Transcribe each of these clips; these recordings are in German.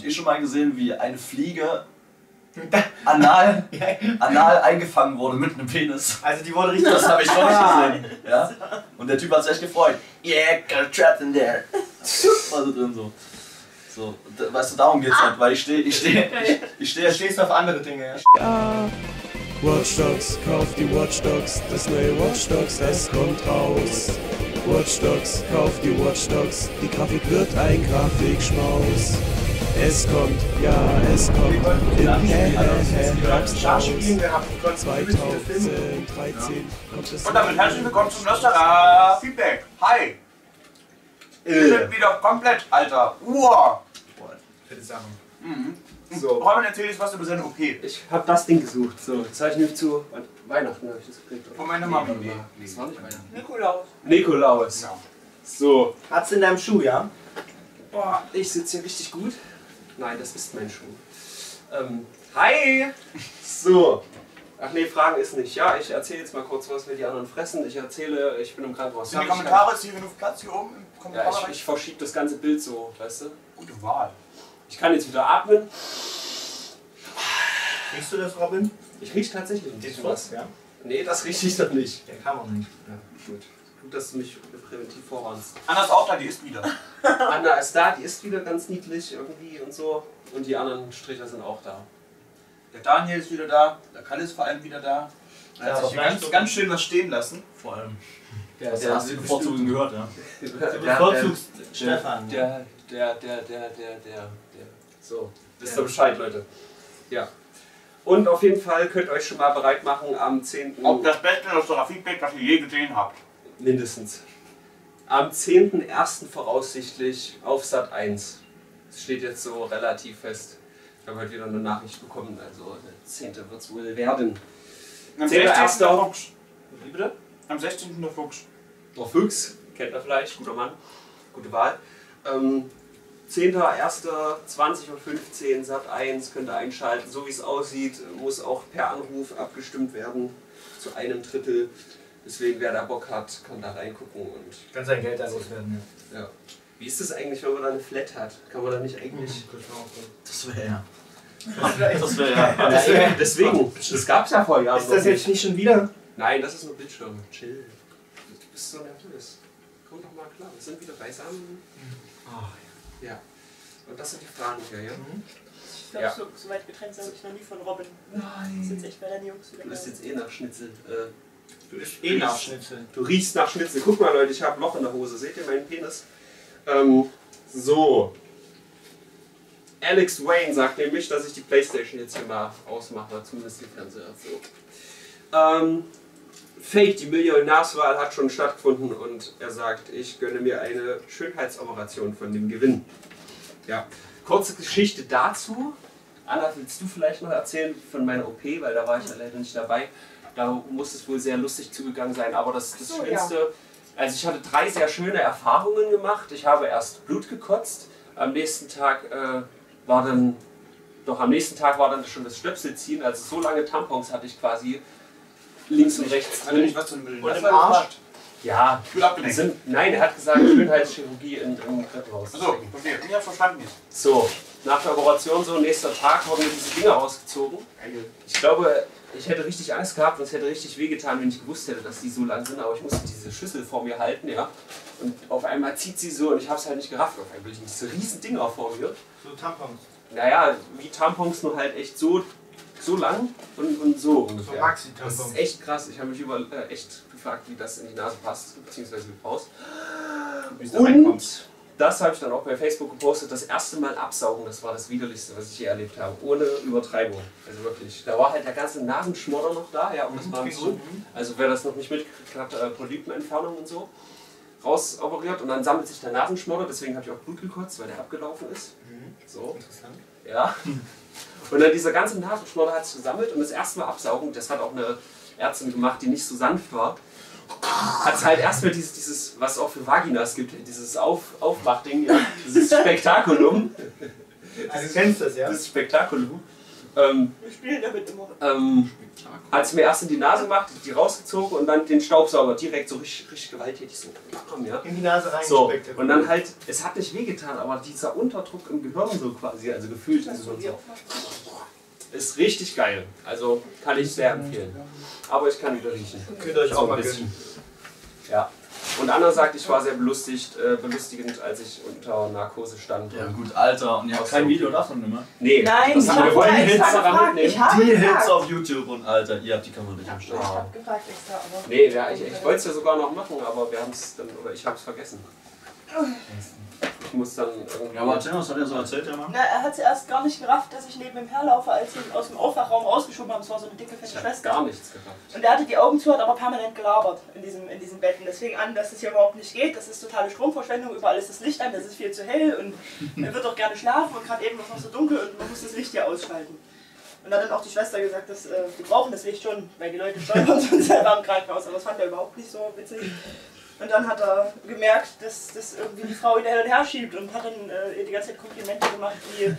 Habt ihr schon mal gesehen, wie eine Fliege anal, anal eingefangen wurde mit einem Penis? Also die wurde richtig. Das habe ich noch nicht gesehen. Ja? Und der Typ hat sich echt gefreut. Yeah, got trapped in there. War so drin so. So, da- weißt du, darum geht's halt, weil ich stehe, ich stehe, ich, ich stehe, Du stehst auf andere Dinge, ja. Watch Dogs, kauf die Watch Dogs, das neue Watch Dogs, es kommt raus. Watch Dogs, kauf die Watch Dogs, die Grafik wird ein Grafikschmaus. Es kommt, ja, es kommt im Herbst raus. gehabt. Du konntest übelst viele Filme 2013 kommt es Und damit herzlich willkommen zum Lösterer Feedback. Hi. Wir sind wieder komplett, Alter. Uah. Fette Sachen. So. Robin, erzähl jetzt was über seine OP. Ich habe das Ding gesucht. So, Zeichnung zu Weihnachten habe ich das gekriegt. Von meiner Mami. Nee, das war nicht Weihnachten. Nikolaus. Nikolaus. Ja. So. Hat's in deinem Schuh, ja? Boah, ich sitze hier richtig gut. Nein, das ist mein Schuh. Ähm, hi! So. Ach nee, Fragen ist nicht. Ja, ich erzähle jetzt mal kurz, was wir die anderen fressen. Ich erzähle, ich bin im Krankenhaus. Sind die Kommentare, ist hier genug Platz hier oben im Ja, ich, ich verschiebe das ganze Bild so, weißt du? Gute Wahl. Ich kann jetzt wieder atmen. Riechst du das, Robin? Ich rieche tatsächlich ein bisschen was. ja? Nee, das rieche ich doch nicht. Der kann man nicht. Ja, gut. Gut, dass du mich präventiv vorwarnst. Anna ist auch da, die ist wieder. Anna ist da, die ist wieder ganz niedlich irgendwie und so. Und die anderen Stricher sind auch da. Der Daniel ist wieder da. Der Kalle ist vor allem wieder da. Er Ja, hat sich ganz, vielleicht- ganz schön was stehen lassen. vor allem. Der, Das hast du bevorzugt gehört, ja. Du Der, bevorzugst Stefan. der, der, der, der, der, der, der. So, wisst ihr Bescheid, Leute. Ja. Und auf jeden Fall könnt ihr euch schon mal bereit machen am 10. Ob das beste Lösterer Feedback, das ihr je gesehen habt. Mindestens. Am 10.01. voraussichtlich auf Sat 1. Das steht jetzt so relativ fest. Ich habe heute wieder eine Nachricht bekommen, also der 10. wird es wohl werden. Am 10. 16. der Fuchs. Wie bitte? Am 16. der Fuchs. Der Fuchs, kennt ihr vielleicht, guter Mann, gute Wahl. Ähm, 10.01.20.15 Uhr, Sat 1, könnt ihr einschalten. So wie es aussieht, muss auch per Anruf abgestimmt werden, zu einem Drittel. Deswegen, wer da Bock hat, kann da reingucken und Kann sein Geld da loswerden, ja. Wie ist das eigentlich, wenn man da eine Flat hat? Kann man da nicht eigentlich. Das wäre ja. Das wäre ja. Deswegen, deswegen das gab es ja vor Jahren. Ist das jetzt nicht schon wieder? Nein, das ist nur Bildschirm. Chill. Du bist so nervös. Komm doch mal klar, wir sind wieder beisammen. Ach, Ja. Und das sind die Fragen hier, ja? Ich glaube, Ja. so, so weit getrennt sind ich noch nie von Robin. Das Nein. sind echt bei deinen Jungs wieder. Du bist jetzt eh nach Schnitzel. Äh, Du bist eh Nachschnitzel. du riechst nach Schnitzel. Guck mal, Leute, ich habe ein Loch in der Hose. Seht ihr meinen Penis? Ähm, so. Alex Wayne sagt nämlich, dass ich die Playstation jetzt hier mal ausmache, zumindest die Fernseher. So. Ähm, Fake, die Millionärswahl hat schon stattgefunden und er sagt, ich gönne mir eine Schönheitsoperation von dem Gewinn. Ja. Kurze Geschichte dazu. Anna, willst du vielleicht noch erzählen von meiner OP, weil da war ich ja leider nicht dabei. Da muss es wohl sehr lustig zugegangen sein, aber das, das So, Schlimmste, also ich hatte drei sehr schöne Erfahrungen gemacht. Ich habe erst Blut gekotzt, am nächsten Tag äh, war dann, doch am nächsten Tag war dann schon das Stöpselziehen, also so lange Tampons hatte ich quasi links und rechts Also nicht, was du Und was im Arsch? Ja, sind, nein, er hat gesagt Schönheitschirurgie in, im Krankenhaus. Achso, okay. Ich hab verstanden jetzt. So, nach der Operation, so nächster Tag, wurden mir diese Dinger rausgezogen. Ich glaube, ich hätte richtig Angst gehabt und es hätte richtig wehgetan, wenn ich gewusst hätte, dass die so lang sind, aber ich musste diese Schüssel vor mir halten, ja. Und auf einmal zieht sie so und ich habe es halt nicht gerafft. Auf einmal liegen diese riesen Dinger vor mir. So Tampons. Naja, wie Tampons, nur halt echt so, so lang und, und so So ungefähr. Das Maxi-Tampons. ist echt krass. Ich habe mich über, äh, echt gefragt, wie das in die Nase passt, beziehungsweise raus. Und das habe ich dann auch bei Facebook gepostet. Das erste Mal absaugen, das war das widerlichste, was ich je erlebt habe. Ohne Übertreibung. Also wirklich. Da war halt der ganze Nasenschmodder noch da. Ja, und das war so. Also wer das noch nicht mitgekriegt hat, äh, Polypenentfernung und so. Rausoperiert und dann sammelt sich der Nasenschmodder. Deswegen habe ich auch Blut gekotzt, weil der abgelaufen ist. So. Interessant. Ja. Und dann dieser ganze Nasenschmodder hat sich gesammelt und das erste Mal absaugen, das hat auch eine Ärztin gemacht, die nicht so sanft war. Hat es halt erstmal dieses, dieses, was es auch für Vaginas gibt, dieses Auf, Aufmachding, ja, dieses Spektakulum. Also du kennst das, ja? Das Spektakulum. Ähm, Wir spielen damit immer. ähm, hat sie mir erst in die Nase gemacht, die rausgezogen und dann den Staubsauger direkt so richtig, richtig gewalttätig so bam, ja. In die Nase So, reingesteckt. und dann halt, es hat nicht wehgetan, aber dieser Unterdruck im Gehirn so quasi, also gefühlt ist es so. Ist richtig geil. Also kann ich sehr empfehlen. Aber ich kann wieder riechen. Könnt ihr euch auch ein mal bisschen. gönnen. Ja. Und Anna sagt, ich war sehr belustigt, äh, belustigend, als ich unter Narkose stand. Ja gut, Alter, und ihr habt kein Video davon gemacht? Nee, Nein, das ich haben habe wir wollen die Hits daran. Ich mitnehmen. Die Hits gefragt. auf YouTube und Alter, ihr habt die Kamera nicht am Ich Start. habe gefragt extra, aber... Nee, ja, ich, ich wollte es ja sogar noch machen, aber wir haben es dann, oder ich habe es vergessen. Ich muss dann irgendwie. Ja, aber erzähl mal, was hat er so erzählt, der Mann? Na, er hat erst gar nicht gerafft, dass ich neben ihm herlaufe, als sie ihn aus dem Aufwachraum rausgeschoben haben. Es war so eine dicke, fette ich Schwester. gar nichts gerafft. Und er hatte die Augen zu, hat aber permanent gelabert in diesem, in diesem Betten. Deswegen an, dass es hier überhaupt nicht geht. Das ist totale Stromverschwendung. Überall ist das Licht an, das ist viel zu hell. Und er wird auch gerne schlafen. Und gerade eben war es noch so dunkel und man muss das Licht hier ausschalten. Und da hat dann auch die Schwester gesagt, dass äh, wir brauchen das Licht schon, weil die Leute stolpern sonst selber im Krankenhaus. Aber das fand er überhaupt nicht so witzig. Und dann hat er gemerkt, dass, dass irgendwie die Frau ihn da hin und her schiebt und hat dann äh, ihr die ganze Zeit Komplimente gemacht, wie,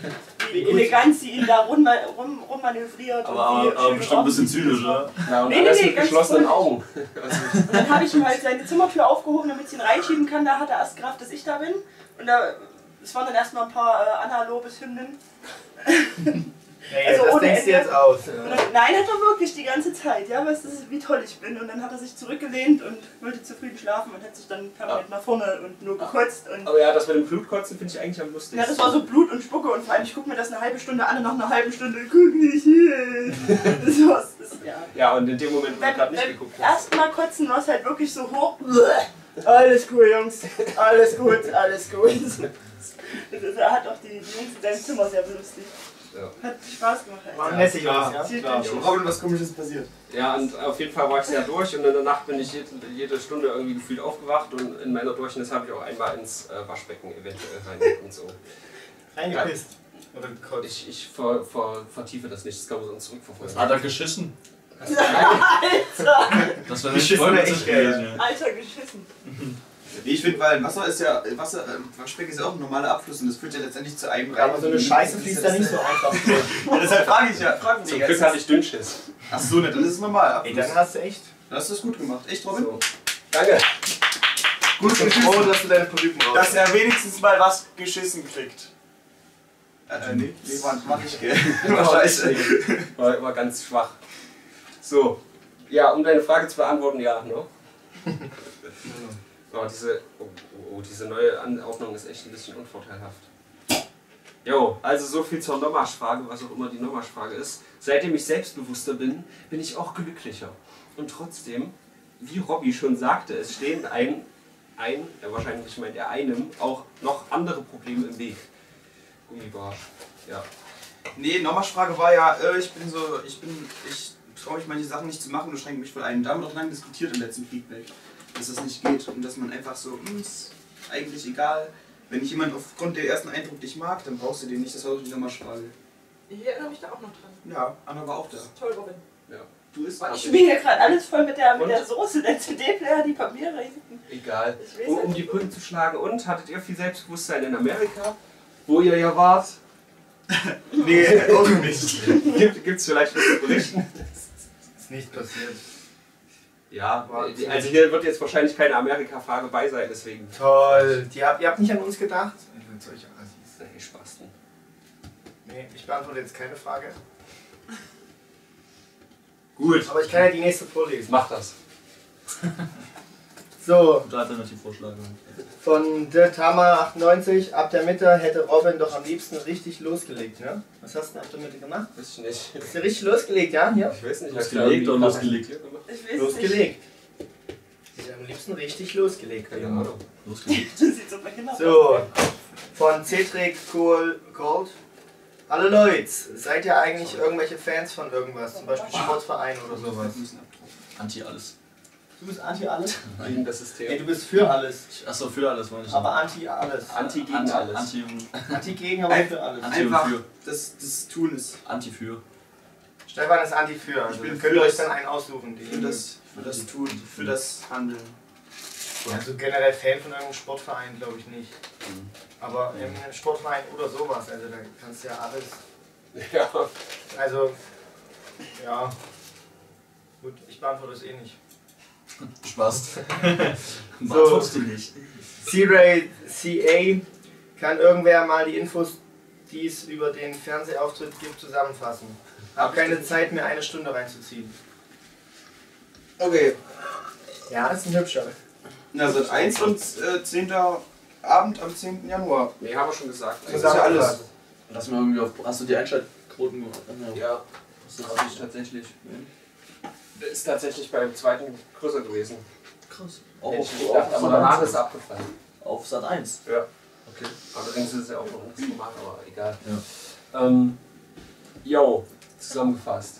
wie elegant sie ihn da rum, rum, rummanövriert. Aber, und wie aber, bestimmt ein bisschen zynisch, oder? Ja, und Nee, nee, alles nee, mit geschlossenen. Augen. Und dann habe ich ihm halt seine Zimmertür aufgehoben, damit sie ihn reinschieben kann. Da hat er erst gerafft, dass ich da bin. Und da, es waren dann erstmal ein paar äh, Anna Nee, Also das ohne denkst du Ende. jetzt aus. Dann, nein, hat er wirklich die ganze Zeit. Ja, weißt du, wie toll ich bin. Und dann hat er sich zurückgelehnt und wollte zufrieden schlafen und hat sich dann permanent nach vorne und nur gekotzt. Und Aber ja, das mit dem Blutkotzen finde ich eigentlich am lustigsten. ja, das war so Blut und Spucke und vor allem, ich gucke mir das eine halbe Stunde an und nach einer halben Stunde, guck nicht hier. Das war, das, ja. Ja, und in dem Moment, wo du gerade nicht geguckt hast. ersten Mal kotzen war es halt wirklich so hoch. Alles cool, Jungs. Alles gut, alles gut. Er hat auch die, die Jungs in seinem Zimmer sehr belustigt. Ja. Hat Spaß gemacht. War lässig ja? Zieht klar. durch. Robin, was komisches passiert? Ja, und auf jeden Fall war ich sehr durch und in der Nacht bin ich jede, jede Stunde irgendwie gefühlt aufgewacht und in meiner Durchschnitt habe ich auch einmal ins äh, Waschbecken eventuell rein und so. Reingepisst. Oder gekotzt. Ich, ich ver, ver, vertiefe das nicht, das kann man sonst zurückverfolgen. Hat er geschissen? Alter! Das wäre Geschissen voll ja. Alter, geschissen. Nee, ich finde, weil Wasser ist ja, Wasser, äh, Waschbecken ist ja auch ein normaler Abfluss und das führt ja letztendlich zu einem Ja, aber so eine Scheiße fließt da nicht so einfach. Ja, deshalb frage ich ja. Frag Zum mich. Glück hatte ich Dünnschiss. Ach so, ne, dann ist es normal. Ey, Abfluss. dann hast du echt. Dann hast du es gut gemacht. Echt, Robin? So. Danke. Gut Ich bin froh, dass du deine Polypen raus. Dass er wenigstens mal was geschissen kriegt. Äh, nee, nee, war, war nicht, gell? War scheiße. War, war ganz schwach. So. Ja, um deine Frage zu beantworten, ja, ne? Oh, diese, oh, oh, oh, diese neue Anordnung ist echt ein bisschen unvorteilhaft. Jo, also so viel zur Nomasch-Frage, was auch immer die Nomasch-Frage ist. Seitdem ich selbstbewusster bin, bin ich auch glücklicher. Und trotzdem, wie Robby schon sagte, es stehen ein, ein, ja, wahrscheinlich meint er einem, auch noch andere Probleme im Weg. Gummibar, ja. Nee, Nomasch-Frage war ja, äh, ich bin so, ich bin, ich traue mich manche Sachen nicht zu machen und schränke mich voll ein. Da haben wir doch lange diskutiert im letzten Feedback, dass das nicht geht und dass man einfach so, hm, ist eigentlich egal. Wenn ich jemanden aufgrund der ersten Eindruck dich mag, dann brauchst du den nicht, das war doch die Nomasch-Frage. Ich erinnere mich da auch noch dran. Ja, Anna war auch da. Toll, Robin. ja. Du isst Ich spiele hier gerade alles voll mit der, mit der Soße, der CD-Player, die Papiere hinten. Egal. Um, um nicht. die Brücken zu schlagen. Und hattet ihr viel Selbstbewusstsein in Amerika, wo ihr ja wart? Nee, auch nicht. Gibt es vielleicht was zu berichten? Ist nicht passiert. Ja, also hier wird jetzt wahrscheinlich keine Amerika-Frage bei sein, deswegen. Toll. Die habt, ihr habt nicht an uns gedacht? Ich bin solche Assis. Nee, Spasten. Nee, ich beantworte jetzt keine Frage. Gut, Aber ich kann ja die nächste vorlesen. mach das. So, Gute Alternativvorschläge. von der Tama 98, ab der Mitte hätte Robin doch am liebsten richtig losgelegt, ne? Was hast du denn ab der Mitte gemacht? Weiß ich nicht. Hast du richtig losgelegt, ja? Hier? Ich weiß nicht. Losgelegt oder losgelegt? Ich weiß es nicht. Losgelegt. Ich hätte am liebsten richtig losgelegt. Keine Ahnung. Losgelegt. Das sieht so behindert So, aus. von Cedric Cool Gold. Hallo Leute, seid ihr eigentlich irgendwelche Fans von irgendwas? Zum Beispiel Sportverein oder sowas? Anti alles. Du bist anti alles? Gegen das Ey, System. du bist für alles. Achso, für alles meine ich. Aber anti alles. Anti alles. Anti, Anti gegen, aber für alles. Anti Einfach für. das, das Tun ist. Anti für. Stefan ist anti für. Also Ich bin ihr könnt für euch dann einen aussuchen. Den Für das, für das Tun, für das Handeln. Also generell Fan von irgendeinem Sportverein glaube ich nicht. Mhm. Aber im Sportverein oder sowas, also da kannst du ja alles Ja. Also, ja. Gut, ich beantworte es eh nicht. Spaß. Beantwortest du nicht. C-Ray CA kann irgendwer mal die Infos, die es über den Fernsehauftritt gibt, zusammenfassen. Hab keine Zeit mehr, eine Stunde reinzuziehen. Okay. Ja, das ist ein hübscher. Na, seit 1 und äh, 10. Abend am 10. Januar. Nee, haben wir schon gesagt. Das ist ja alles. Lass mal irgendwie auf. Hast du die Einschaltquoten gemacht? Ja, Das habe ich tatsächlich. Ist tatsächlich beim zweiten größer gewesen. Krass. Auch Hätte auf, ich gedacht, auf, aber danach ist abgefallen. auf Sat 1. Ja. Okay. Allerdings ist es ja auch noch nichts gemacht, aber egal. Ja. Ähm, yo, zusammengefasst.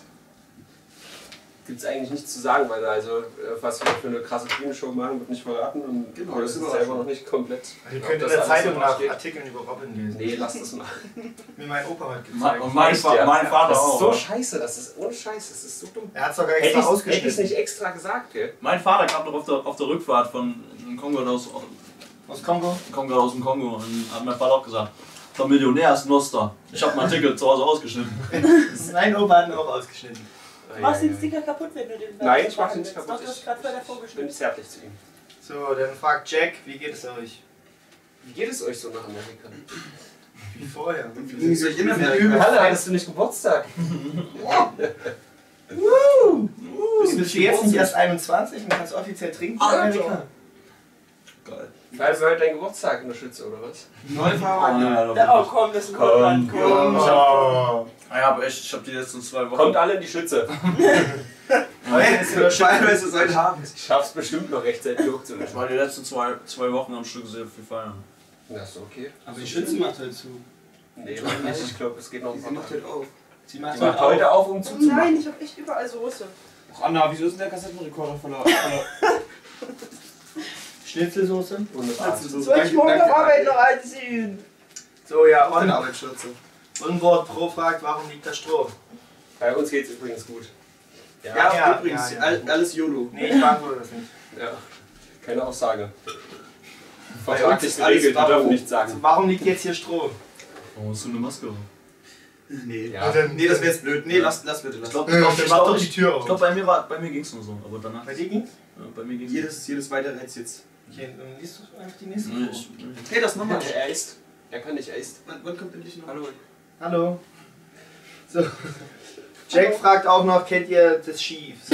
Gibt es eigentlich nichts zu sagen, weil also äh, was wir für eine krasse Bühnenshow machen, wird nicht verraten und Genau, das ist selber noch nicht komplett. Ihr ob könnt in der Zeitung nach steht. Artikeln über Robin lesen. Nee, lass das mal. Mir mein Opa hat gezeigt. Und mein, Fa ja? mein Vater Das ist auch. so scheiße, das ist ohne Scheiß, das ist so dumm. Er hat es sogar Hätte extra ich es ausgeschnitten. nicht extra gesagt, gell? Mein Vater kam doch auf der, auf der Rückfahrt von Kongo aus, Aus Kongo? Kongo aus dem Kongo und hat mein Vater auch gesagt, der Millionär ist Noster. Ich habe mein Ticket zu Hause ausgeschnitten. Mein Opa hat ihn auch ausgeschnitten. Du machst den Sticker kaputt, wenn du den Nein, ich mach den nicht kaputt. Doch, Du hast Ich, gerade vorher ich bin vorgeschnitten. zärtlich zu ihm. So, dann fragt Jack, wie geht es euch? Wie geht es euch so nach Amerika? Wie vorher. Wie ging es euch in Amerika? übel Halle, hattest du nicht Geburtstag? Bist du jetzt nicht erst 21 und kannst offiziell trinken in Amerika? Geil. Feiern wir heute deinen Geburtstag in der Schütze, oder was? Neufahrer. ja, Ja, oh komm, das ist ein Gutmann. Komm. Komm. Oh. Ja, aber echt, ich habe die letzten zwei Wochen. Kommt alle in die Schütze. Ist heute Abend. Ich schaff's bestimmt noch rechtzeitig Ich hochzuladen. war die letzten zwei, zwei Wochen am Stück sehr viel feiern. Das ist okay. Aber die Schütze macht heute zu. Nee, noch nicht. Ich glaube, es geht noch ein Sie paar macht Tage. heute auf. Sie macht macht heute auf, um Oh zuzumachen. nein, ich hab echt überall Soße. Ach Anna, wieso ist denn der Kassettenrekorder voller? Schnitzelsoße. Wunderbar. Soll ich morgen auf Arbeit noch einziehen? So, ja, und Arbeitsschürze. Unwort Pro fragt, warum liegt da Stroh? Bei uns geht's übrigens gut. Ja, Ja, übrigens, ja, ja. all- alles YOLO. Nee, ich beantworte das nicht. Ja. Keine Aussage. Vertraglich geregelt, wir warum. dürfen nichts Also, sagen. warum liegt jetzt hier Stroh? Warum hast du eine Maske? auf? Nee. Ja. Nee, das wäre jetzt blöd. Nee, lass, lass bitte. Ich Lass. glaube, Äh, ich mach doch die glaub, Tür ich glaub, bei mir war, bei mir ging's nur so, aber danach. Bei dir ging's? Ja, bei mir ging's. Jedes, jedes weitere hätte jetzt. Okay, dann liest du einfach die nächste Nee, ich, Hey, das nochmal. Er ist. Er kann nicht, er ist. Wann, wann kommt endlich noch? Hallo. Hallo. So. Jack fragt auch noch, kennt ihr das Chiefs?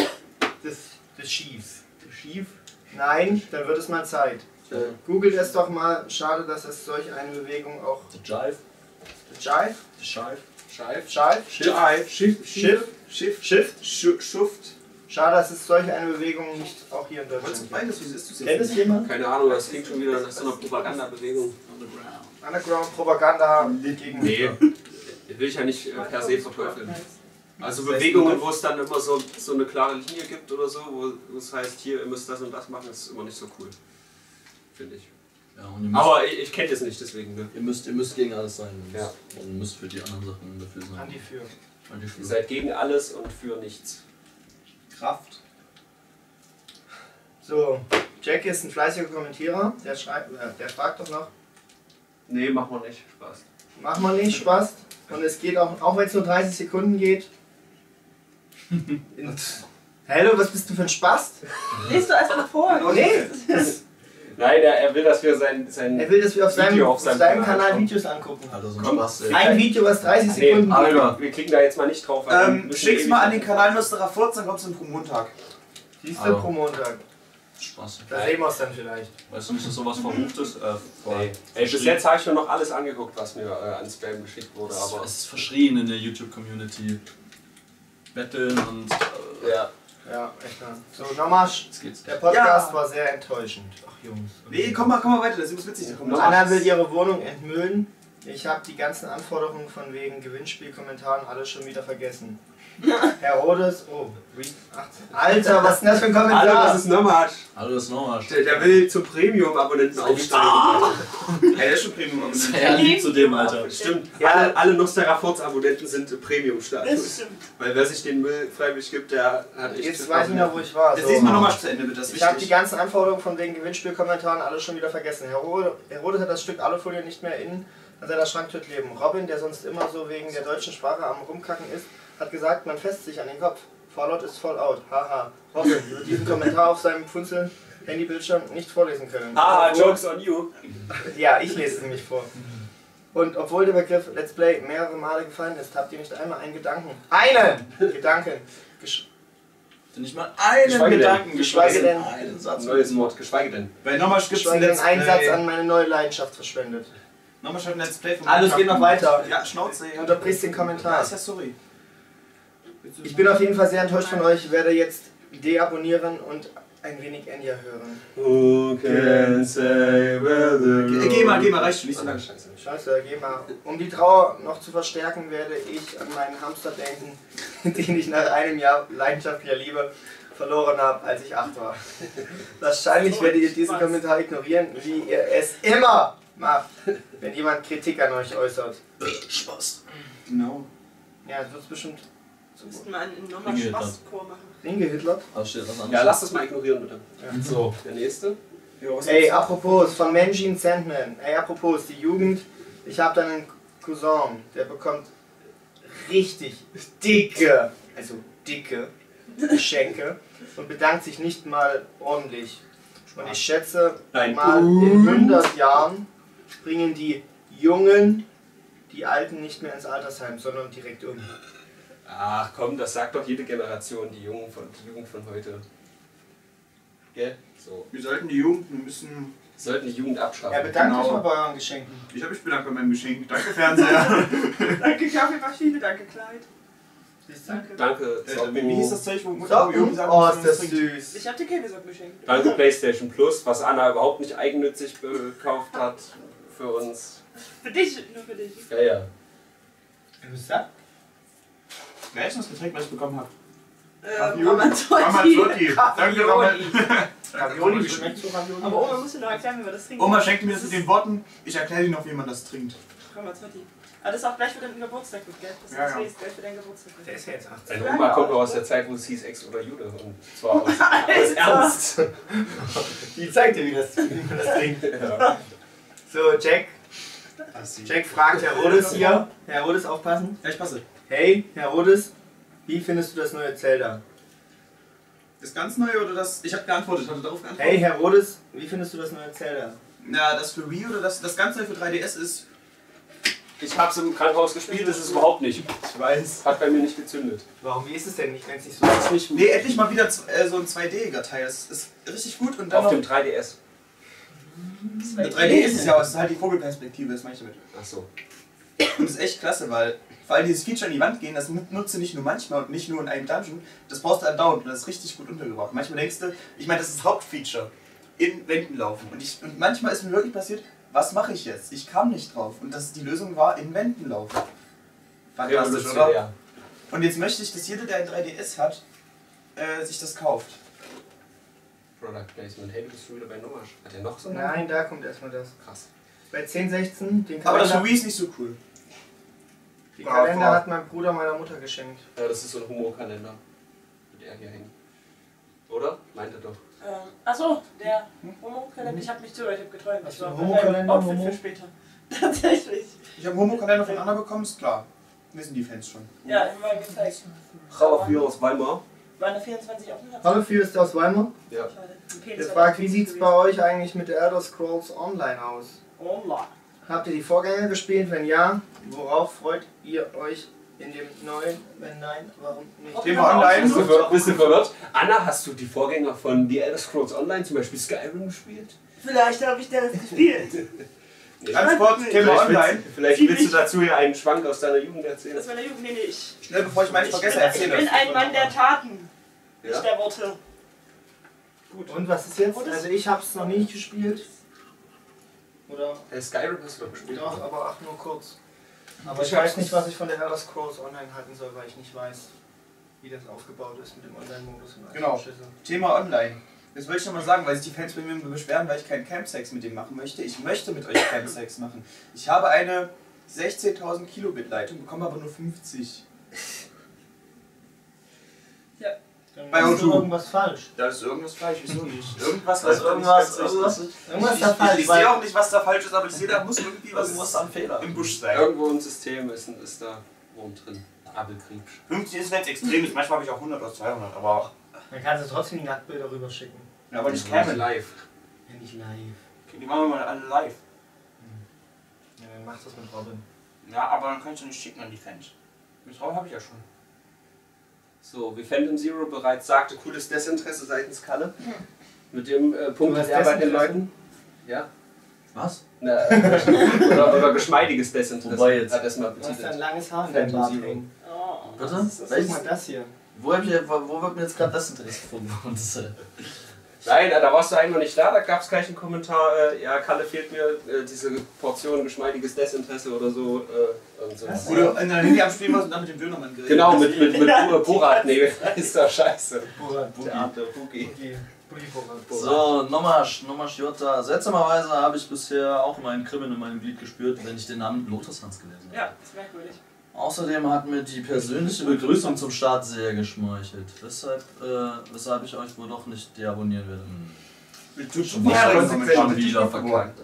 Das, das Chiefs. Das Chief? Nein, dann wird es mal Zeit. äh, Googelt es doch mal. Schade, dass es solch eine Bewegung auch. The Jive. Jive? The Shive. Scheif. Jive? Jive. Schiff? Schiff? Schiff. Shift? Schu- Schuft. Schade, dass es solch eine Bewegung nicht auch hier in ist Deutschland gibt. beides? Wieso isst du es Kennt es jemand? Keine Ahnung, das klingt schon wieder nach so einer Propagandabewegung. Underground. Underground Propaganda gegen. Nee. Will ich ja nicht äh, per se verteufeln. Also Bewegungen, wo es dann immer so, so eine klare Linie gibt oder so, wo es heißt, hier, ihr müsst das und das machen, ist immer nicht so cool. Finde ich. Ja, und ihr müsst, Aber ich, ich kenne das nicht, deswegen. Ne? ihr, müsst, ihr müsst gegen alles sein. Ihr Ja. müsst, und ihr müsst für die anderen Sachen dafür sein. Anti für. Anti Ihr für. seid gegen alles und für nichts. Kraft. So, Jack ist ein fleißiger Kommentierer. Der, schreibt, äh, der fragt doch noch. Nee, machen wir nicht. Spaß. Machen wir nicht Spaß. Und es geht auch, auch wenn es nur 30 Sekunden geht. Hallo, was bist du für ein Spaß? Lies du erstmal vor. Oh nee! Nein, er, er will, dass wir sein. sein Er will, dass wir auf seinem, Video auf auf seinem seinem Kanal Kanal. Videos angucken. Alter, so ein Komm. Spaß. Ein Video, was 30 Nee, Sekunden geht. Alter. wir klicken da jetzt mal nicht drauf. Ähm, schick's mal an den. Kanal Nostra Furz, dann kommst du pro Montag. Siehst du pro Montag. Spaß. Da sehen wir es dann vielleicht. Weißt du nicht, dass sowas verrucht ist? Äh, Ey, ey, bis jetzt habe ich schon noch alles angeguckt, was mir äh, an Spam geschickt wurde, Es aber. es ist verschrien in der YouTube-Community. Betteln und. Äh, Ja. Ja, echt mal. So, geht's. Der Podcast Ja. war sehr enttäuschend. Ach Jungs. Nee, komm mal, komm mal weiter, das ist witzig. Da kommt noch Anna will ihre Wohnung entmüllen. Ich habe die ganzen Anforderungen von wegen Gewinnspielkommentaren alles schon wieder vergessen. Herr Rodes, oh, Re 18. Alter, was ist denn das für ein Hallo, Kommentar? das ist Nomad. Hallo, das ist nochmal. Der, der will zum Premium-Abonnenten aufsteigen. Ey, der ist schon Premium. Sehr lieb zu dem, Alter. Stimmt, Ja. alle, alle Nosteraforts-Abonnenten sind Das Premium-Status. stimmt. Weil wer sich den Müll freiwillig gibt, der hat echt. Jetzt weiß ich noch, wo ich war. Das So. lesen wir nochmal zu Ende, bitte. Ich habe die ganzen Anforderungen von wegen Gewinnspielkommentaren alles schon wieder vergessen. Herr Rodes, Herr Rodes hat das Stück Alufolie nicht mehr in an seiner Schranktür kleben. Robin, der sonst immer so wegen der deutschen Sprache am Rumkacken ist, hat gesagt, man fässt sich an den Kopf. Fallout ist Fallout. Haha. Robin wird diesen Kommentar auf seinem Funzeln Handybildschirm nicht vorlesen können. Ah, Obwohl- Jokes on you. Ja, ich lese es nämlich vor. Und obwohl der Begriff Let's Play mehrere Male gefallen ist, habt ihr nicht einmal einen Gedanken, einen Gedanken, gesch Nicht mal einen Geschweige denn. Gedanken, Geschweige denn. einen Satz. Neues Wort, geschweige denn. Bei Nochmal geschweige denn einen Satz an meine neue Leidenschaft verschwendet. Nochmal schreibt ein Let's Play von Alles geht noch weiter. Ja, Schnauze. Unterbrichst den Ja, Kommentar. ist ja sorry. Ich bin auf jeden Fall sehr enttäuscht von euch, werde jetzt deabonnieren und ein wenig Enya hören. Who can say where the Geh- geh mal, geh mal, reicht schon, nicht so Ah, lang. Scheiße. Scheiße, geh mal. Um die Trauer noch zu verstärken, werde ich an meinen Hamster denken, den ich nach einem Jahr leidenschaftlicher Liebe verloren habe, als ich acht war. Wahrscheinlich werdet ihr diesen Kommentar ignorieren, wie ihr es immer macht, wenn jemand Kritik an euch äußert. Spaß. Genau. Ja, das wird bestimmt Wir müssten mal einen nochmal. Spaßchor machen. anderes. Ja, lass das mal ignorieren, bitte. So. Der nächste. Ja, was Ey, apropos, von Manjin Sandman. Ey, apropos, die Jugend. Ich habe da einen Cousin, der bekommt richtig dicke, also dicke Geschenke und bedankt sich nicht mal ordentlich. Und ich schätze, Nein. mal in 100 Jahren bringen die Jungen die Alten nicht mehr ins Altersheim, sondern direkt um. Ach komm, das sagt doch jede Generation, die Jungen von, die Jugend von heute. Gell? So. Wir sollten die Jugend ein bisschen. Sollten die Jugend abschaffen. Ja, bedankt Genau. euch mal bei euren Geschenken. Ich habe mich bedankt bei meinem Geschenk. Danke, Fernseher. Danke Kaffeemaschine, danke Kleid. Danke. Danke, äh, wie hieß das Zeug, wo wo Socken? Sagen, Oh, ist das süß. Ich hab dir keine Socken geschenkt. Danke PlayStation Plus, was Anna überhaupt nicht eigennützig gekauft hat für uns. Für dich, nur für dich. Ja, ja. Wer ist das Getränk, was ich bekommen habe? Ähm, Ramazzotti. Ramazzotti. Danke, Ramazzotti. Ravioli, wie schmeckt so Ravioli? Aber Oma muss dir noch erklären, wie wir das trinken. Oma schenkte mir das mit den Worten, ich erkläre dir noch, wie man das trinkt. Ramazzotti. Aber das ist auch gleich für deinen Geburtstag gut, gell? Das ist Ja, das ja. gleich für deinen Geburtstag. Der ist ja jetzt 18. Deine Oma kommt noch aus der Zeit, wo es hieß Ex oder Jude. Und zwar aus. Ernst. Die zeigt dir, wie das, wie man das trinkt. Ja. So, Jack. Jack fragt Herr Rodes hier. Herr Rodes, aufpassen. Ja, ich passe. Hey, Herr Rodes, wie findest du das neue Zelda? Das ganz neue oder das. Ich habe geantwortet, hatte darauf geantwortet. Hey, Herr Rodes, wie findest du das neue Zelda? Na, das für Wii oder das, das ganz neue für 3DS ist. Ich hab's im Krankenhaus gespielt, das ist überhaupt nicht. Ich weiß. Hat bei mir nicht gezündet. Warum, wie ist es denn nicht, wenn es nicht so Das ist nicht Nee, endlich mal wieder äh, so ein 2D-iger Teil. Das ist richtig gut und dann Auf noch. dem 3DS. Der 3D ist es ja, aber es ist halt die Vogelperspektive, das meine ich damit. Ach so. Und das ist echt klasse, weil vor allem dieses Feature an die Wand gehen, das nut- nutzt du nicht nur manchmal und nicht nur in einem Dungeon, das brauchst du andauernd und das ist richtig gut untergebracht. Manchmal denkst du, ich meine, das ist das Hauptfeature, in Wänden laufen. Und, ich, und manchmal ist mir wirklich passiert, was mache ich jetzt? Ich kam nicht drauf. Und das, die Lösung war, in Wänden laufen. Fantastisch, oder? Revolutionär. Und jetzt möchte ich, dass jeder, der ein 3DS hat, äh, sich das kauft. Product Placement. Hey, du bist schon wieder bei Nomasch. Hat er noch so einen? Nein, da kommt erstmal das. Krass. Bei 1016, den Aber das Wii ist nicht so cool. Den Kalender hat mein Bruder meiner Mutter geschenkt. Ja, das ist so ein Humorkalender. Mit er hier hängen. Oder? Meint er doch. Ähm, achso, der Homo-Kalender. Ich hab mich zugehört, ich hab geträumt. Ein war Homo-Kalender, Outfit Homo? für später. Tatsächlich. Ich habe einen Homo-Kalender von Anna bekommen, ist klar. Wissen die Fans schon. Ja, ich mal gezeigt. Trauer für aus Weimar. War eine 24 offen? Hat's Hallo, viel ist aus Weimar. Ja. War fragt, wie sieht's bei euch eigentlich mit der Elder Scrolls Online aus? Online. Habt ihr die Vorgänger gespielt? Wenn ja, worauf freut ihr euch in dem neuen? Wenn nein, warum nicht? Thema Online. Bist du, ver bist du verwirrt? Anna, hast du die Vorgänger von The Elder Scrolls Online, zum Beispiel Skyrim, gespielt? Vielleicht habe ich das gespielt. Kurz, Thema Vielleicht Online. willst, vielleicht willst du dazu hier einen Schwank aus deiner Jugend erzählen. In der Jugend. Nee, nee, ich. Schnell, bevor ich Ich vergesse, bin, ich erzähle. bin ein Mann der Taten, Ja? nicht der Worte. Und was ist jetzt? Es- Also ich hab's noch nicht gespielt. Oder Äh, Skyrim hast du doch gespielt. doch, aber ach nur kurz. Aber ich weiß nicht, was ich von der Elder Scrolls Online halten soll, weil ich nicht weiß, wie das aufgebaut ist mit dem Online-Modus und all Genau. Thema Online. Das wollte ich noch mal sagen, weil sich die Fans bei mir beschweren, weil ich keinen Campsex mit dem machen möchte. Ich möchte mit euch Campsex machen. Ich habe eine 16.000 Kilobit Leitung, bekomme aber nur 50. Dann Bei O2. irgendwas falsch. Da ist irgendwas falsch, wieso nicht? Irgendwas Da ist läuft da irgendwas, nicht ganz irgendwas, richtig. Irgendwas ich, ist da falsch. Ich, ich sehe auch nicht, was da falsch ist, aber ich sehe, da muss irgendwie was irgendwas am Fehler. im Busch sein. Irgendwo im System ist, ist da Wurm drin. Abelkriebsch. 50 ist, wenn es extrem ist. Manchmal habe ich auch 100 oder 200, aber, Dann kannst du trotzdem die Nacktbilder rüberschicken. ja, aber nicht Nicht Camel. live. Ja, nicht live. Okay, die machen wir mal alle live. Ja, dann mach das mit Robin. Ja, aber dann kannst du nicht schicken an die Fans. Mit Raum habe ich ja schon. So, wie Phantom Zero bereits sagte, cooles Desinteresse seitens Kalle. Mit dem äh, Punkt Du hast er bei den? Leuten. Ja. Was? Na, oder, oder geschmeidiges Desinteresse. Wobei jetzt? Hat das mal Du hast ein langes Haar in deinem Bart Zero. hängen. Oh. Bitte? Guck Welches? mal das hier. Wo, hab ich, wo wo wird mir jetzt gerade das Interesse gefunden? Nein, da warst du einmal nicht da, da gab es gleich einen Kommentar, äh, ja, Kalle fehlt mir äh, diese Portion geschmeidiges Desinteresse oder so. Äh, und so. Was? Oder in der Handy am Spielen was und dann mit dem Dönermann geredet. Genau, mit, mit, mit Bo- Borat, nee, ist doch scheiße. Borat. Boogie. Boogie Borat. So, Nomasch, Nomasch Jota. Seltsamerweise habe ich bisher auch meinen Kribbeln in meinem Glied gespürt, wenn ich den Namen Lotus Hans gelesen habe. Ja, das ist merkwürdig. Außerdem hat mir die persönliche Begrüßung zum Start sehr geschmeichelt. Weshalb, äh, weshalb ich euch wohl doch nicht deabonnieren werde. Hm. Schon wieder verkackt.